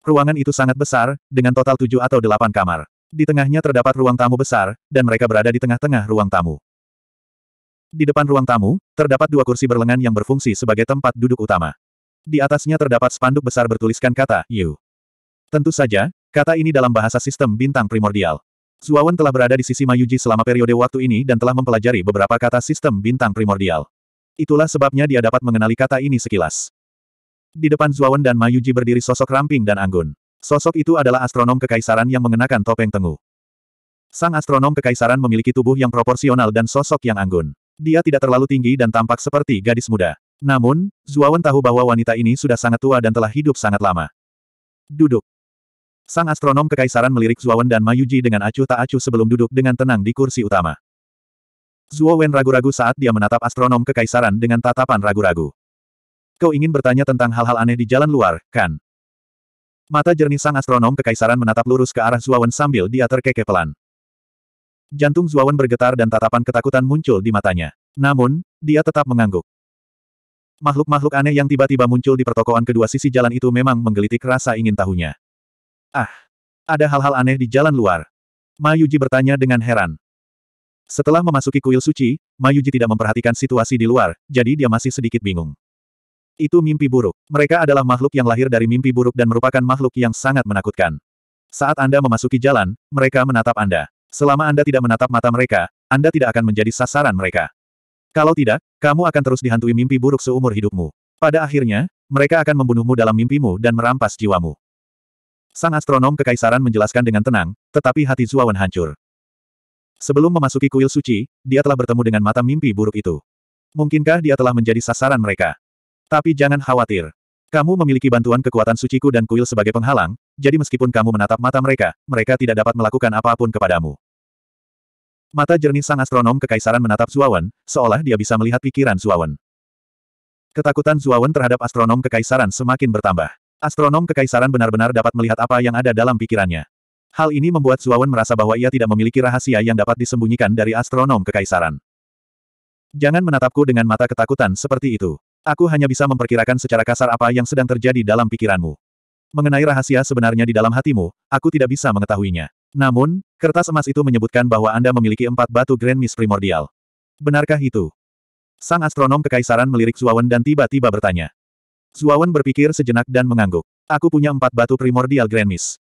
Ruangan itu sangat besar, dengan total tujuh atau delapan kamar. Di tengahnya terdapat ruang tamu besar, dan mereka berada di tengah-tengah ruang tamu. Di depan ruang tamu, terdapat dua kursi berlengan yang berfungsi sebagai tempat duduk utama. Di atasnya terdapat spanduk besar bertuliskan kata, Yu. Tentu saja, kata ini dalam bahasa sistem bintang primordial. Zuawan telah berada di sisi Mayuji selama periode waktu ini dan telah mempelajari beberapa kata sistem bintang primordial. Itulah sebabnya dia dapat mengenali kata ini sekilas. Di depan Zuawan dan Mayuji berdiri sosok ramping dan anggun. Sosok itu adalah astronom kekaisaran yang mengenakan topeng tengu. Sang astronom kekaisaran memiliki tubuh yang proporsional dan sosok yang anggun. Dia tidak terlalu tinggi dan tampak seperti gadis muda. Namun, Zuawan tahu bahwa wanita ini sudah sangat tua dan telah hidup sangat lama. Duduk. Sang astronom kekaisaran melirik Zuawan dan Mayuji dengan acuh tak acuh sebelum duduk dengan tenang di kursi utama. Zuawan ragu-ragu saat dia menatap astronom kekaisaran dengan tatapan ragu-ragu. Kau ingin bertanya tentang hal-hal aneh di jalan luar, kan? Mata jernih sang astronom kekaisaran menatap lurus ke arah Zuawan sambil dia terkekeh pelan. Jantung Zuawan bergetar dan tatapan ketakutan muncul di matanya. Namun, dia tetap mengangguk. Makhluk-makhluk aneh yang tiba-tiba muncul di pertokoan kedua sisi jalan itu memang menggelitik rasa ingin tahunya. Ah, ada hal-hal aneh di jalan luar. Ma Yuji bertanya dengan heran. Setelah memasuki kuil suci, Ma Yuji tidak memperhatikan situasi di luar, jadi dia masih sedikit bingung. Itu mimpi buruk. Mereka adalah makhluk yang lahir dari mimpi buruk dan merupakan makhluk yang sangat menakutkan. Saat Anda memasuki jalan, mereka menatap Anda. Selama Anda tidak menatap mata mereka, Anda tidak akan menjadi sasaran mereka. Kalau tidak, kamu akan terus dihantui mimpi buruk seumur hidupmu. Pada akhirnya, mereka akan membunuhmu dalam mimpimu dan merampas jiwamu. Sang astronom kekaisaran menjelaskan dengan tenang, tetapi hati Zuawan hancur. Sebelum memasuki kuil suci, dia telah bertemu dengan mata mimpi buruk itu. Mungkinkah dia telah menjadi sasaran mereka? Tapi jangan khawatir. Kamu memiliki bantuan kekuatan suciku dan kuil sebagai penghalang, jadi meskipun kamu menatap mata mereka, mereka tidak dapat melakukan apa pun kepadamu. Mata jernih sang astronom kekaisaran menatap Zuawan, seolah dia bisa melihat pikiran Zuawan. Ketakutan Zuawan terhadap astronom kekaisaran semakin bertambah. Astronom kekaisaran benar-benar dapat melihat apa yang ada dalam pikirannya. Hal ini membuat Zuawan merasa bahwa ia tidak memiliki rahasia yang dapat disembunyikan dari astronom kekaisaran. Jangan menatapku dengan mata ketakutan seperti itu. Aku hanya bisa memperkirakan secara kasar apa yang sedang terjadi dalam pikiranmu. Mengenai rahasia sebenarnya di dalam hatimu, aku tidak bisa mengetahuinya. Namun, kertas emas itu menyebutkan bahwa Anda memiliki empat batu Grand Miss primordial. Benarkah itu? Sang astronom kekaisaran melirik Zuawan dan tiba-tiba bertanya. Zuawan berpikir sejenak dan mengangguk. Aku punya empat batu primordial Grand Miss.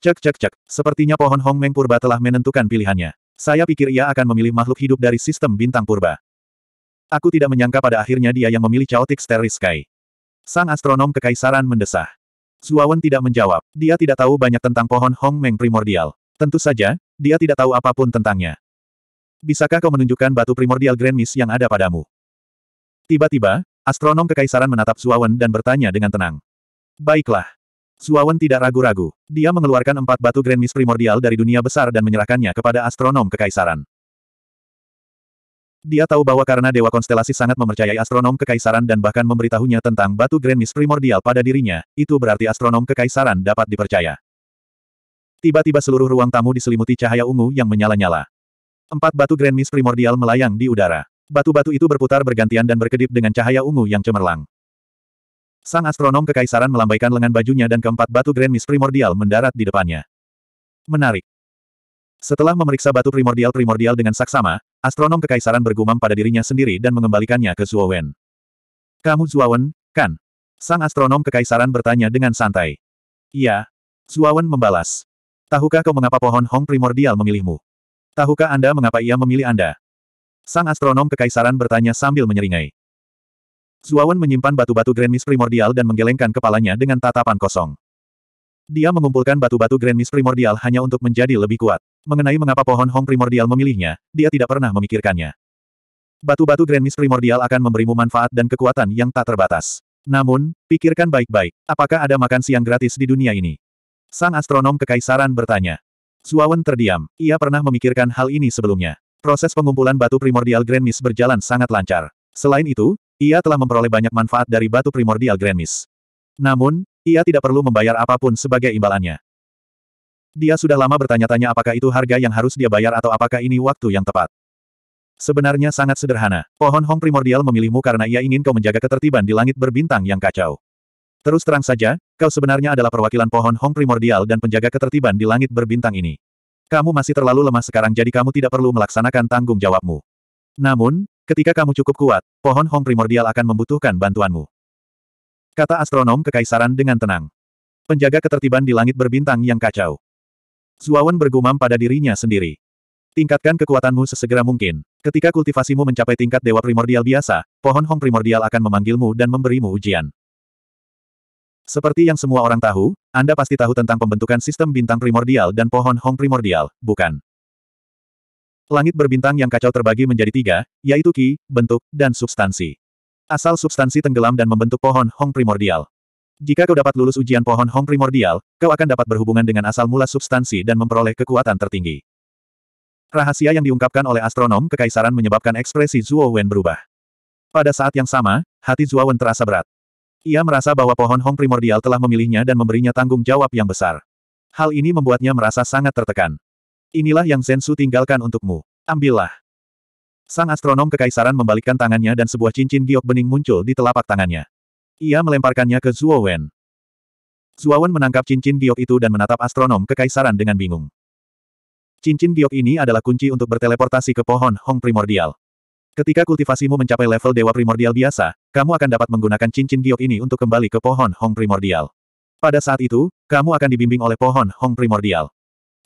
Cek cek cek, sepertinya pohon Hong Meng Purba telah menentukan pilihannya. Saya pikir ia akan memilih makhluk hidup dari sistem bintang purba. Aku tidak menyangka pada akhirnya dia yang memilih Chaotic Starry Sky. Sang astronom kekaisaran mendesah. Zuawan tidak menjawab. Dia tidak tahu banyak tentang pohon Hong Meng primordial. Tentu saja, dia tidak tahu apa pun tentangnya. Bisakah kau menunjukkan batu primordial Grand Miss yang ada padamu? Tiba-tiba, Astronom kekaisaran menatap Zuawan dan bertanya dengan tenang. Baiklah. Zuawan tidak ragu-ragu. Dia mengeluarkan empat batu Grand Miss primordial dari dunia besar dan menyerahkannya kepada astronom kekaisaran. Dia tahu bahwa karena Dewa Konstelasi sangat mempercayai astronom kekaisaran dan bahkan memberitahunya tentang batu Grand Miss primordial pada dirinya, itu berarti astronom kekaisaran dapat dipercaya. Tiba-tiba seluruh ruang tamu diselimuti cahaya ungu yang menyala-nyala. Empat batu Grand Miss primordial melayang di udara. Batu-batu itu berputar bergantian dan berkedip dengan cahaya ungu yang cemerlang. Sang astronom kekaisaran melambaikan lengan bajunya dan keempat batu Grand Miss primordial mendarat di depannya. Menarik. Setelah memeriksa batu primordial-primordial dengan saksama, astronom kekaisaran bergumam pada dirinya sendiri dan mengembalikannya ke Zuowen. Kamu Zuowen, kan? Sang astronom kekaisaran bertanya dengan santai. Iya. Zuowen membalas. Tahukah kau mengapa pohon Hong primordial memilihmu? Tahukah Anda mengapa ia memilih Anda? Sang astronom kekaisaran bertanya sambil menyeringai. Zuawan menyimpan batu-batu Grand Miss primordial dan menggelengkan kepalanya dengan tatapan kosong. Dia mengumpulkan batu-batu Grand Miss primordial hanya untuk menjadi lebih kuat. Mengenai mengapa pohon Hong primordial memilihnya, dia tidak pernah memikirkannya. Batu-batu Grand Miss primordial akan memberimu manfaat dan kekuatan yang tak terbatas. Namun, pikirkan baik-baik, apakah ada makan siang gratis di dunia ini? Sang astronom kekaisaran bertanya. Zuawan terdiam, ia pernah memikirkan hal ini sebelumnya. Proses pengumpulan batu primordial Grand Miss berjalan sangat lancar. Selain itu, ia telah memperoleh banyak manfaat dari batu primordial Grand Miss. Namun, ia tidak perlu membayar apa pun sebagai imbalannya. Dia sudah lama bertanya-tanya apakah itu harga yang harus dia bayar atau apakah ini waktu yang tepat. Sebenarnya sangat sederhana. Pohon Hong primordial memilihmu karena ia ingin kau menjaga ketertiban di langit berbintang yang kacau. Terus terang saja, kau sebenarnya adalah perwakilan pohon Hong primordial dan penjaga ketertiban di langit berbintang ini. Kamu masih terlalu lemah sekarang jadi kamu tidak perlu melaksanakan tanggung jawabmu. Namun, ketika kamu cukup kuat, pohon Hong primordial akan membutuhkan bantuanmu. Kata astronom kekaisaran dengan tenang. Penjaga ketertiban di langit berbintang yang kacau. Zuawan bergumam pada dirinya sendiri. Tingkatkan kekuatanmu sesegera mungkin. Ketika kultivasimu mencapai tingkat dewa primordial biasa, pohon Hong primordial akan memanggilmu dan memberimu ujian. Seperti yang semua orang tahu, Anda pasti tahu tentang pembentukan sistem bintang primordial dan pohon Hong primordial, bukan? Langit berbintang yang kacau terbagi menjadi tiga, yaitu ki, bentuk, dan substansi. Asal substansi tenggelam dan membentuk pohon Hong primordial. Jika kau dapat lulus ujian pohon Hong primordial, kau akan dapat berhubungan dengan asal mula substansi dan memperoleh kekuatan tertinggi. Rahasia yang diungkapkan oleh astronom kekaisaran menyebabkan ekspresi Zuo Wen berubah. Pada saat yang sama, hati Zuo Wen terasa berat. Ia merasa bahwa pohon Hong primordial telah memilihnya dan memberinya tanggung jawab yang besar. Hal ini membuatnya merasa sangat tertekan. Inilah yang Zensu tinggalkan untukmu. Ambillah. Sang astronom kekaisaran membalikkan tangannya dan sebuah cincin giok bening muncul di telapak tangannya. Ia melemparkannya ke Zuo Wen. Zuo Wen menangkap cincin giok itu dan menatap astronom kekaisaran dengan bingung. Cincin giok ini adalah kunci untuk berteleportasi ke pohon Hong primordial. Ketika kultivasimu mencapai level dewa primordial biasa, kamu akan dapat menggunakan cincin giok ini untuk kembali ke pohon Hong primordial. Pada saat itu, kamu akan dibimbing oleh pohon Hong primordial.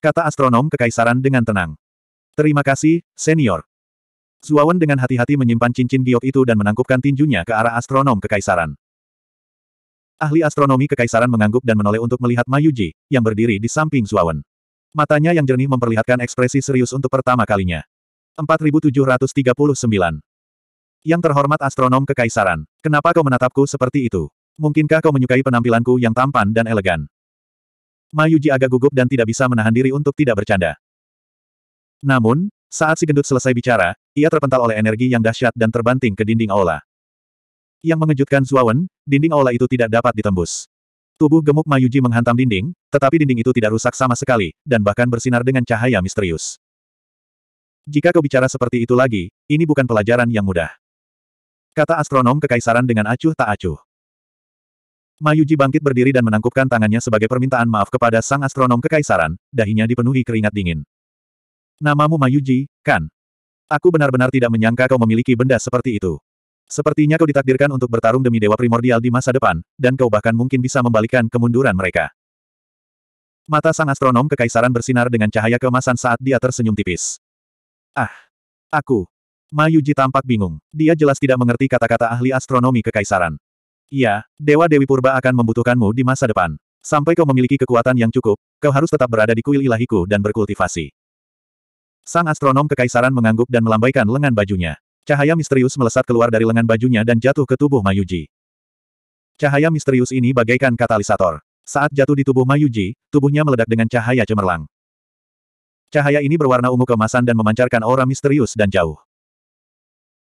Kata astronom kekaisaran dengan tenang. Terima kasih, senior. Zuawan dengan hati-hati menyimpan cincin giok itu dan menangkupkan tinjunya ke arah astronom kekaisaran. Ahli astronomi kekaisaran mengangguk dan menoleh untuk melihat Mayuji, yang berdiri di samping Zuawan. Matanya yang jernih memperlihatkan ekspresi serius untuk pertama kalinya. 4739. Yang terhormat astronom kekaisaran, kenapa kau menatapku seperti itu? Mungkinkah kau menyukai penampilanku yang tampan dan elegan? Mayuji agak gugup dan tidak bisa menahan diri untuk tidak bercanda. Namun, saat si gendut selesai bicara, ia terpental oleh energi yang dahsyat dan terbanting ke dinding aula. Yang mengejutkan Zuawan, dinding aula itu tidak dapat ditembus. Tubuh gemuk Mayuji menghantam dinding, tetapi dinding itu tidak rusak sama sekali, dan bahkan bersinar dengan cahaya misterius. Jika kau bicara seperti itu lagi, ini bukan pelajaran yang mudah. Kata astronom kekaisaran dengan acuh tak acuh. Mayuji bangkit berdiri dan menangkupkan tangannya sebagai permintaan maaf kepada sang astronom kekaisaran, dahinya dipenuhi keringat dingin. Namamu Mayuji, kan? Aku benar-benar tidak menyangka kau memiliki benda seperti itu. Sepertinya kau ditakdirkan untuk bertarung demi dewa primordial di masa depan, dan kau bahkan mungkin bisa membalikan kemunduran mereka. Mata sang astronom kekaisaran bersinar dengan cahaya keemasan saat dia tersenyum tipis. Ah! Aku! Mayuji tampak bingung. Dia jelas tidak mengerti kata-kata ahli astronomi kekaisaran. Iya, Dewa Dewi Purba akan membutuhkanmu di masa depan. Sampai kau memiliki kekuatan yang cukup, kau harus tetap berada di kuil ilahiku dan berkultivasi. Sang astronom kekaisaran mengangguk dan melambaikan lengan bajunya. Cahaya misterius melesat keluar dari lengan bajunya dan jatuh ke tubuh Mayuji. Cahaya misterius ini bagaikan katalisator. Saat jatuh di tubuh Mayuji, tubuhnya meledak dengan cahaya cemerlang. Cahaya ini berwarna ungu kemasan dan memancarkan aura misterius dan jauh.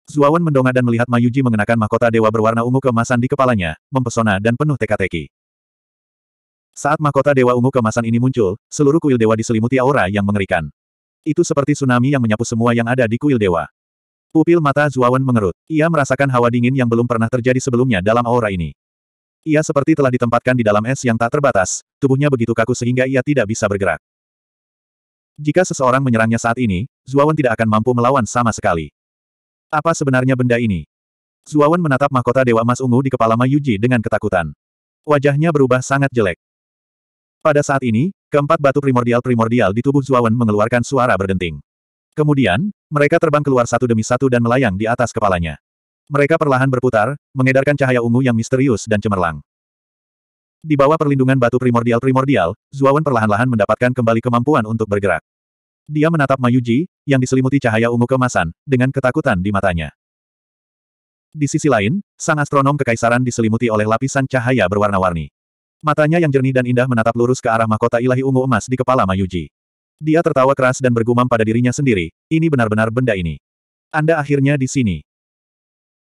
Zuawan mendongak dan melihat Mayuji mengenakan mahkota dewa berwarna ungu kemasan di kepalanya, mempesona dan penuh teka-teki. Saat mahkota dewa ungu kemasan ini muncul, seluruh kuil dewa diselimuti aura yang mengerikan. Itu seperti tsunami yang menyapu semua yang ada di kuil dewa. Pupil mata Zuawan mengerut. Ia merasakan hawa dingin yang belum pernah terjadi sebelumnya dalam aura ini. Ia seperti telah ditempatkan di dalam es yang tak terbatas, tubuhnya begitu kaku sehingga ia tidak bisa bergerak. Jika seseorang menyerangnya saat ini, Zuawan tidak akan mampu melawan sama sekali. Apa sebenarnya benda ini? Zuawan menatap mahkota Dewa Emas Ungu di kepala Mayuji dengan ketakutan. Wajahnya berubah sangat jelek. Pada saat ini, keempat batu primordial-primordial di tubuh Zuawan mengeluarkan suara berdenting. Kemudian, mereka terbang keluar satu demi satu dan melayang di atas kepalanya. Mereka perlahan berputar, mengedarkan cahaya ungu yang misterius dan cemerlang. Di bawah perlindungan batu primordial-primordial, Zuawan perlahan-lahan mendapatkan kembali kemampuan untuk bergerak. Dia menatap Mayuji, yang diselimuti cahaya ungu kemasan, dengan ketakutan di matanya. Di sisi lain, sang astronom kekaisaran diselimuti oleh lapisan cahaya berwarna-warni. Matanya yang jernih dan indah menatap lurus ke arah mahkota ilahi ungu emas di kepala Mayuji. Dia tertawa keras dan bergumam pada dirinya sendiri, ini benar-benar benda ini. Anda akhirnya di sini.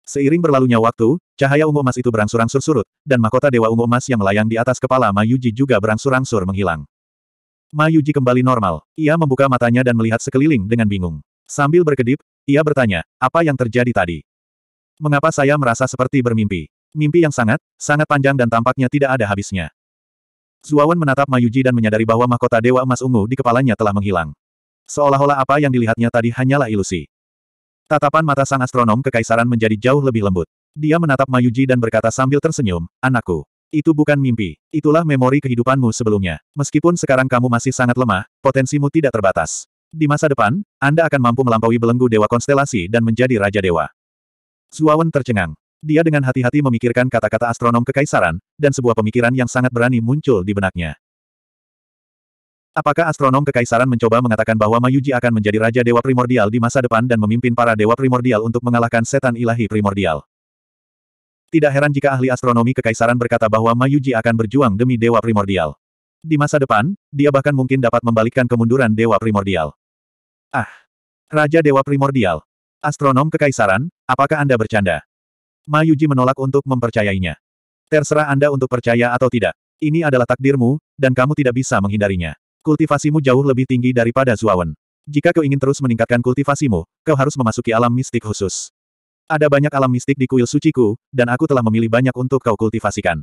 Seiring berlalunya waktu, cahaya ungu emas itu berangsur-angsur surut, dan mahkota Dewa Ungu Emas yang melayang di atas kepala Mayuji juga berangsur-angsur menghilang. Mayuji kembali normal. Ia membuka matanya dan melihat sekeliling dengan bingung. Sambil berkedip, ia bertanya, apa yang terjadi tadi? Mengapa saya merasa seperti bermimpi? Mimpi yang sangat, sangat panjang dan tampaknya tidak ada habisnya. Zuawan menatap Mayuji dan menyadari bahwa mahkota Dewa Emas Ungu di kepalanya telah menghilang. Seolah-olah apa yang dilihatnya tadi hanyalah ilusi. Tatapan mata sang astronom kekaisaran menjadi jauh lebih lembut. Dia menatap Mayuji dan berkata sambil tersenyum, anakku. Itu bukan mimpi. Itulah memori kehidupanmu sebelumnya. Meskipun sekarang kamu masih sangat lemah, potensimu tidak terbatas. Di masa depan, Anda akan mampu melampaui belenggu Dewa Konstelasi dan menjadi Raja Dewa. Zuawan tercengang. Dia dengan hati-hati memikirkan kata-kata astronom kekaisaran, dan sebuah pemikiran yang sangat berani muncul di benaknya. Apakah astronom kekaisaran mencoba mengatakan bahwa Mayuji akan menjadi Raja Dewa Primordial di masa depan dan memimpin para Dewa Primordial untuk mengalahkan setan ilahi primordial? Tidak heran jika ahli astronomi kekaisaran berkata bahwa Mayuji akan berjuang demi dewa primordial. Di masa depan, dia bahkan mungkin dapat membalikkan kemunduran dewa primordial. Ah! Raja Dewa Primordial. Astronom kekaisaran, apakah Anda bercanda? Mayuji menolak untuk mempercayainya. Terserah Anda untuk percaya atau tidak. Ini adalah takdirmu, dan kamu tidak bisa menghindarinya. Kultivasimu jauh lebih tinggi daripada Zuawan. Jika kau ingin terus meningkatkan kultivasimu, kau harus memasuki alam mistik khusus. Ada banyak alam mistik di kuil suciku, dan aku telah memilih banyak untuk kau kultivasikan.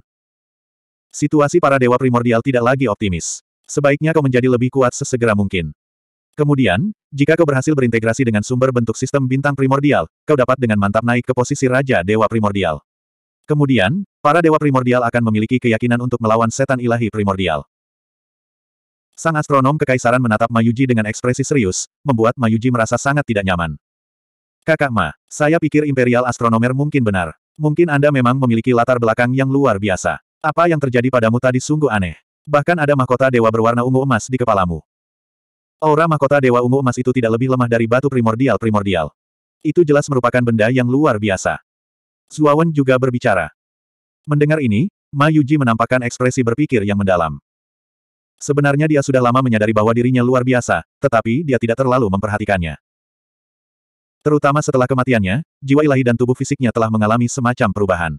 Situasi para dewa primordial tidak lagi optimis. Sebaiknya kau menjadi lebih kuat sesegera mungkin. Kemudian, jika kau berhasil berintegrasi dengan sumber bentuk sistem bintang primordial, kau dapat dengan mantap naik ke posisi Raja Dewa Primordial. Kemudian, para dewa primordial akan memiliki keyakinan untuk melawan setan ilahi primordial. Sang astronom kekaisaran menatap Mayuji dengan ekspresi serius, membuat Mayuji merasa sangat tidak nyaman. Kakak Ma, saya pikir Imperial Astronomer mungkin benar. Mungkin Anda memang memiliki latar belakang yang luar biasa. Apa yang terjadi padamu tadi sungguh aneh. Bahkan ada mahkota dewa berwarna ungu emas di kepalamu. Aura mahkota dewa ungu emas itu tidak lebih lemah dari batu primordial-primordial. Itu jelas merupakan benda yang luar biasa. Zuawan juga berbicara. Mendengar ini, Ma Yuji menampakkan ekspresi berpikir yang mendalam. Sebenarnya dia sudah lama menyadari bahwa dirinya luar biasa, tetapi dia tidak terlalu memperhatikannya. Terutama setelah kematiannya, jiwa ilahi dan tubuh fisiknya telah mengalami semacam perubahan.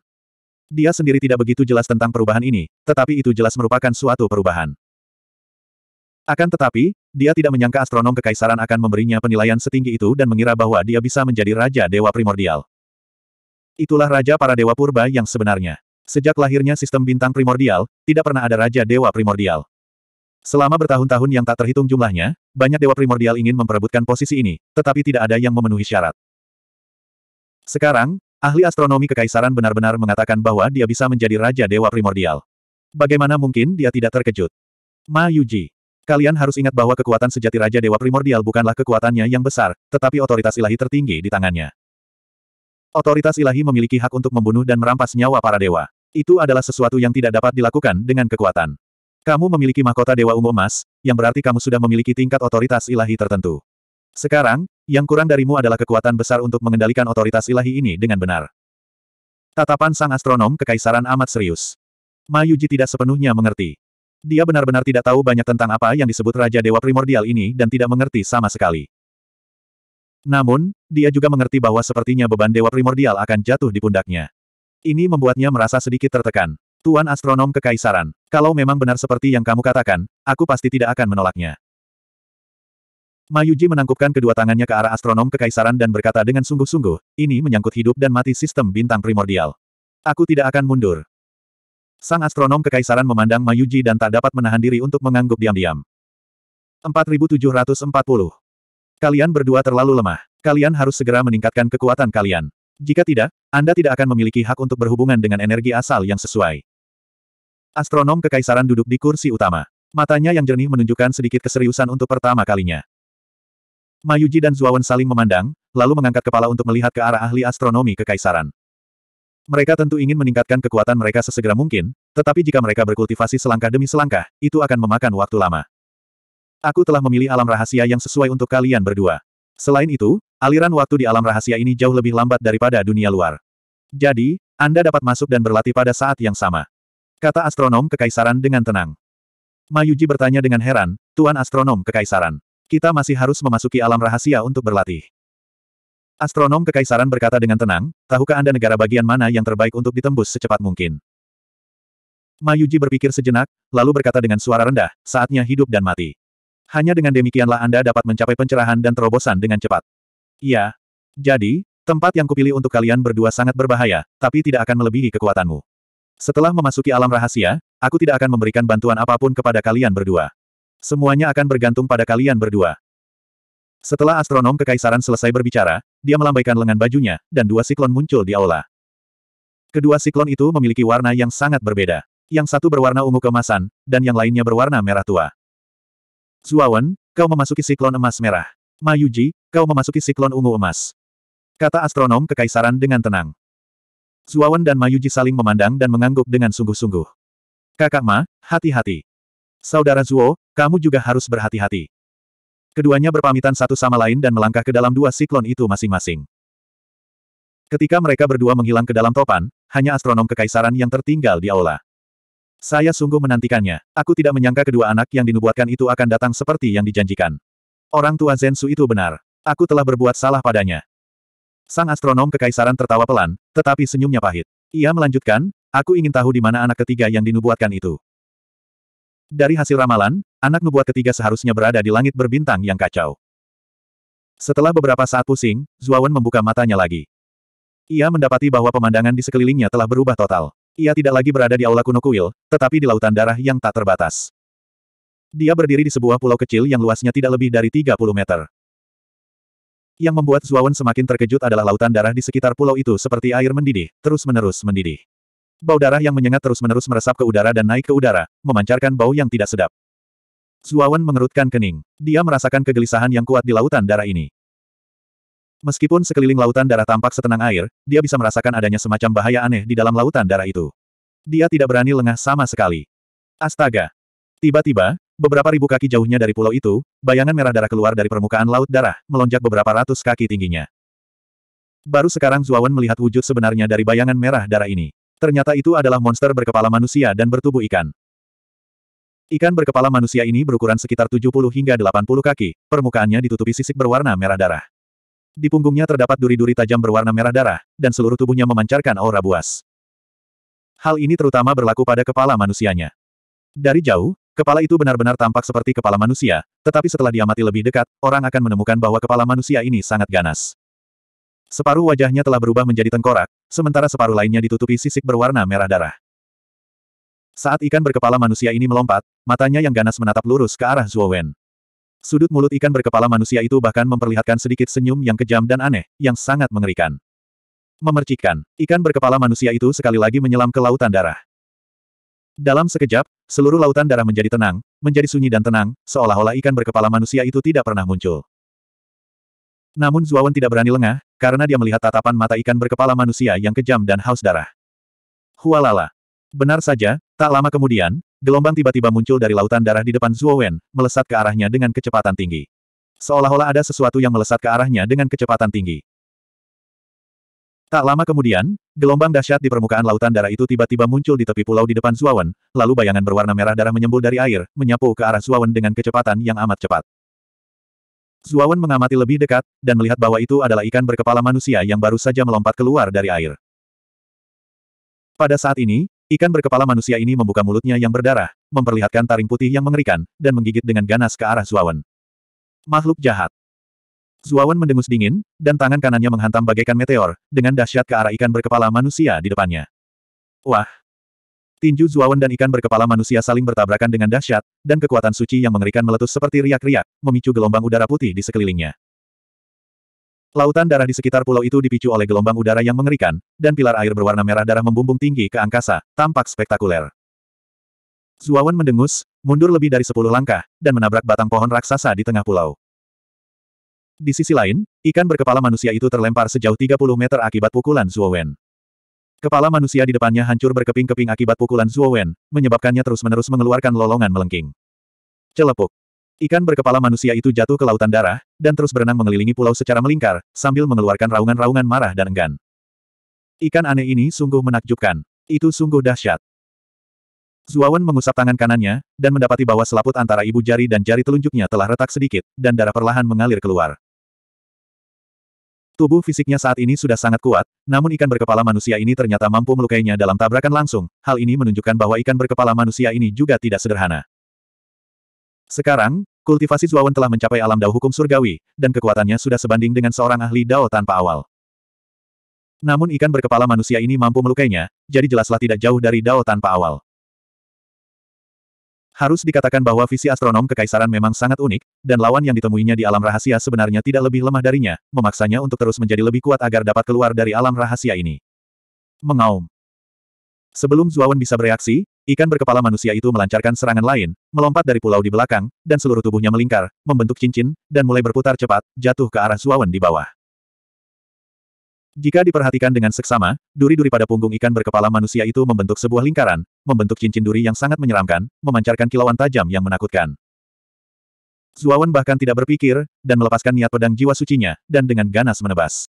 Dia sendiri tidak begitu jelas tentang perubahan ini, tetapi itu jelas merupakan suatu perubahan. Akan tetapi, dia tidak menyangka astronom kekaisaran akan memberinya penilaian setinggi itu dan mengira bahwa dia bisa menjadi Raja Dewa Primordial. Itulah Raja para Dewa Purba yang sebenarnya. Sejak lahirnya sistem bintang primordial, tidak pernah ada Raja Dewa Primordial. Selama bertahun-tahun yang tak terhitung jumlahnya, banyak dewa primordial ingin memperebutkan posisi ini, tetapi tidak ada yang memenuhi syarat. Sekarang, ahli astronomi kekaisaran benar-benar mengatakan bahwa dia bisa menjadi raja dewa primordial. Bagaimana mungkin dia tidak terkejut? Ma Yuji. Kalian harus ingat bahwa kekuatan sejati raja dewa primordial bukanlah kekuatannya yang besar, tetapi otoritas ilahi tertinggi di tangannya. Otoritas ilahi memiliki hak untuk membunuh dan merampas nyawa para dewa. Itu adalah sesuatu yang tidak dapat dilakukan dengan kekuatan. Kamu memiliki mahkota Dewa Ungu Emas, yang berarti kamu sudah memiliki tingkat otoritas ilahi tertentu. Sekarang, yang kurang darimu adalah kekuatan besar untuk mengendalikan otoritas ilahi ini dengan benar. Tatapan sang astronom kekaisaran amat serius. Ma Yuji tidak sepenuhnya mengerti. Dia benar-benar tidak tahu banyak tentang apa yang disebut Raja Dewa Primordial ini dan tidak mengerti sama sekali. Namun, dia juga mengerti bahwa sepertinya beban Dewa Primordial akan jatuh di pundaknya. Ini membuatnya merasa sedikit tertekan. Tuan Astronom Kekaisaran, kalau memang benar seperti yang kamu katakan, aku pasti tidak akan menolaknya. Mayuji menangkupkan kedua tangannya ke arah astronom kekaisaran dan berkata dengan sungguh-sungguh, ini menyangkut hidup dan mati sistem bintang primordial. Aku tidak akan mundur. Sang astronom kekaisaran memandang Mayuji dan tak dapat menahan diri untuk mengangguk diam-diam. 4740. Kalian berdua terlalu lemah. Kalian harus segera meningkatkan kekuatan kalian. Jika tidak, Anda tidak akan memiliki hak untuk berhubungan dengan energi asal yang sesuai. Astronom kekaisaran duduk di kursi utama. Matanya yang jernih menunjukkan sedikit keseriusan untuk pertama kalinya. Mayuji dan Zuawan saling memandang, lalu mengangkat kepala untuk melihat ke arah ahli astronomi kekaisaran. Mereka tentu ingin meningkatkan kekuatan mereka sesegera mungkin, tetapi jika mereka berkultivasi selangkah demi selangkah, itu akan memakan waktu lama. Aku telah memilih alam rahasia yang sesuai untuk kalian berdua. Selain itu, aliran waktu di alam rahasia ini jauh lebih lambat daripada dunia luar. Jadi, Anda dapat masuk dan berlatih pada saat yang sama. Kata astronom kekaisaran dengan tenang. Mayuji bertanya dengan heran, Tuan astronom kekaisaran. Kita masih harus memasuki alam rahasia untuk berlatih. Astronom kekaisaran berkata dengan tenang, tahukah Anda negara bagian mana yang terbaik untuk ditembus secepat mungkin? Mayuji berpikir sejenak, lalu berkata dengan suara rendah, saatnya hidup dan mati. Hanya dengan demikianlah Anda dapat mencapai pencerahan dan terobosan dengan cepat. Iya, Jadi, tempat yang kupilih untuk kalian berdua sangat berbahaya, tapi tidak akan melebihi kekuatanmu. Setelah memasuki alam rahasia, aku tidak akan memberikan bantuan apa pun kepada kalian berdua. Semuanya akan bergantung pada kalian berdua. Setelah astronom kekaisaran selesai berbicara, dia melambaikan lengan bajunya, dan dua siklon muncul di aula. Kedua siklon itu memiliki warna yang sangat berbeda. Yang satu berwarna ungu keemasan, dan yang lainnya berwarna merah tua. Zuawan, kau memasuki siklon emas merah. Ma Yuji, kau memasuki siklon ungu emas. Kata astronom kekaisaran dengan tenang. Zuawan dan Ma Yuji saling memandang dan mengangguk dengan sungguh-sungguh. Kakak Ma, hati-hati. Saudara Zuo, kamu juga harus berhati-hati. Keduanya berpamitan satu sama lain dan melangkah ke dalam dua siklon itu masing-masing. Ketika mereka berdua menghilang ke dalam topan, hanya astronom kekaisaran yang tertinggal di aula. Saya sungguh menantikannya. Aku tidak menyangka kedua anak yang dinubuatkan itu akan datang seperti yang dijanjikan. Orang tua Zensu itu benar. Aku telah berbuat salah padanya. Sang astronom kekaisaran tertawa pelan, tetapi senyumnya pahit. Ia melanjutkan, aku ingin tahu di mana anak ketiga yang dinubuatkan itu. Dari hasil ramalan, anak nubuat ketiga seharusnya berada di langit berbintang yang kacau. Setelah beberapa saat pusing, Zuawan membuka matanya lagi. Ia mendapati bahwa pemandangan di sekelilingnya telah berubah total. Ia tidak lagi berada di aula kuno kuil, tetapi di lautan darah yang tak terbatas. Dia berdiri di sebuah pulau kecil yang luasnya tidak lebih dari 30 meter. Yang membuat Zuawan semakin terkejut adalah lautan darah di sekitar pulau itu seperti air mendidih, terus-menerus mendidih. Bau darah yang menyengat terus-menerus meresap ke udara dan naik ke udara, memancarkan bau yang tidak sedap. Zuawan mengerutkan kening. Dia merasakan kegelisahan yang kuat di lautan darah ini. Meskipun sekeliling lautan darah tampak setenang air, dia bisa merasakan adanya semacam bahaya aneh di dalam lautan darah itu. Dia tidak berani lengah sama sekali. Astaga! Tiba-tiba, beberapa ribu kaki jauhnya dari pulau itu, bayangan merah darah keluar dari permukaan laut darah, melonjak beberapa ratus kaki tingginya. Baru sekarang Zuawan melihat wujud sebenarnya dari bayangan merah darah ini. Ternyata itu adalah monster berkepala manusia dan bertubuh ikan. Ikan berkepala manusia ini berukuran sekitar 70 hingga 80 kaki, permukaannya ditutupi sisik berwarna merah darah. Di punggungnya terdapat duri-duri tajam berwarna merah darah, dan seluruh tubuhnya memancarkan aura buas. Hal ini terutama berlaku pada kepala manusianya. Dari jauh, kepala itu benar-benar tampak seperti kepala manusia, tetapi setelah diamati lebih dekat, orang akan menemukan bahwa kepala manusia ini sangat ganas. Separuh wajahnya telah berubah menjadi tengkorak, sementara separuh lainnya ditutupi sisik berwarna merah darah. Saat ikan berkepala manusia ini melompat, matanya yang ganas menatap lurus ke arah Zuo Wen. Sudut mulut ikan berkepala manusia itu bahkan memperlihatkan sedikit senyum yang kejam dan aneh, yang sangat mengerikan. Memercikkan, ikan berkepala manusia itu sekali lagi menyelam ke lautan darah. Dalam sekejap, seluruh lautan darah menjadi tenang, menjadi sunyi dan tenang, seolah-olah ikan berkepala manusia itu tidak pernah muncul. Namun Zuawan tidak berani lengah, karena dia melihat tatapan mata ikan berkepala manusia yang kejam dan haus darah. Hualala. Benar saja, tak lama kemudian, gelombang tiba-tiba muncul dari lautan darah di depan Zuo Wen, melesat ke arahnya dengan kecepatan tinggi. Seolah-olah ada sesuatu yang melesat ke arahnya dengan kecepatan tinggi. Tak lama kemudian, gelombang dahsyat di permukaan lautan darah itu tiba-tiba muncul di tepi pulau di depan Zuawan, lalu bayangan berwarna merah darah menyembul dari air, menyapu ke arah Zuawan dengan kecepatan yang amat cepat. Zuawan mengamati lebih dekat, dan melihat bahwa itu adalah ikan berkepala manusia yang baru saja melompat keluar dari air. Pada saat ini, Ikan berkepala manusia ini membuka mulutnya yang berdarah, memperlihatkan taring putih yang mengerikan, dan menggigit dengan ganas ke arah Zuawan. Makhluk jahat. Zuawan mendengus dingin, dan tangan kanannya menghantam bagaikan meteor, dengan dahsyat ke arah ikan berkepala manusia di depannya. Wah! Tinju Zuawan dan ikan berkepala manusia saling bertabrakan dengan dahsyat, dan kekuatan suci yang mengerikan meletus seperti riak-riak, memicu gelombang udara putih di sekelilingnya. Lautan darah di sekitar pulau itu dipicu oleh gelombang udara yang mengerikan, dan pilar air berwarna merah darah membumbung tinggi ke angkasa, tampak spektakuler. Zuawan mendengus, mundur lebih dari sepuluh langkah, dan menabrak batang pohon raksasa di tengah pulau. Di sisi lain, ikan berkepala manusia itu terlempar sejauh 30 meter akibat pukulan Zuowen. Kepala manusia di depannya hancur berkeping-keping akibat pukulan Zuowen, menyebabkannya terus-menerus mengeluarkan lolongan melengking. Celepuk. Ikan berkepala manusia itu jatuh ke lautan darah, dan terus berenang mengelilingi pulau secara melingkar, sambil mengeluarkan raungan-raungan marah dan enggan. Ikan aneh ini sungguh menakjubkan. Itu sungguh dahsyat. Zuawan mengusap tangan kanannya, dan mendapati bahwa selaput antara ibu jari dan jari telunjuknya telah retak sedikit, dan darah perlahan mengalir keluar. Tubuh fisiknya saat ini sudah sangat kuat, namun ikan berkepala manusia ini ternyata mampu melukainya dalam tabrakan langsung. Hal ini menunjukkan bahwa ikan berkepala manusia ini juga tidak sederhana. Sekarang, Kultivasi Zuawan telah mencapai alam dao hukum surgawi, dan kekuatannya sudah sebanding dengan seorang ahli dao tanpa awal. Namun ikan berkepala manusia ini mampu melukainya, jadi jelaslah tidak jauh dari dao tanpa awal. Harus dikatakan bahwa visi astronom kekaisaran memang sangat unik, dan lawan yang ditemuinya di alam rahasia sebenarnya tidak lebih lemah darinya, memaksanya untuk terus menjadi lebih kuat agar dapat keluar dari alam rahasia ini. Mengaum. Sebelum Zuawan bisa bereaksi, ikan berkepala manusia itu melancarkan serangan lain, melompat dari pulau di belakang, dan seluruh tubuhnya melingkar, membentuk cincin, dan mulai berputar cepat, jatuh ke arah Zuawan di bawah. Jika diperhatikan dengan seksama, duri-duri pada punggung ikan berkepala manusia itu membentuk sebuah lingkaran, membentuk cincin duri yang sangat menyeramkan, memancarkan kilauan tajam yang menakutkan. Zuawan bahkan tidak berpikir, dan melepaskan niat pedang jiwa sucinya, dan dengan ganas menebas.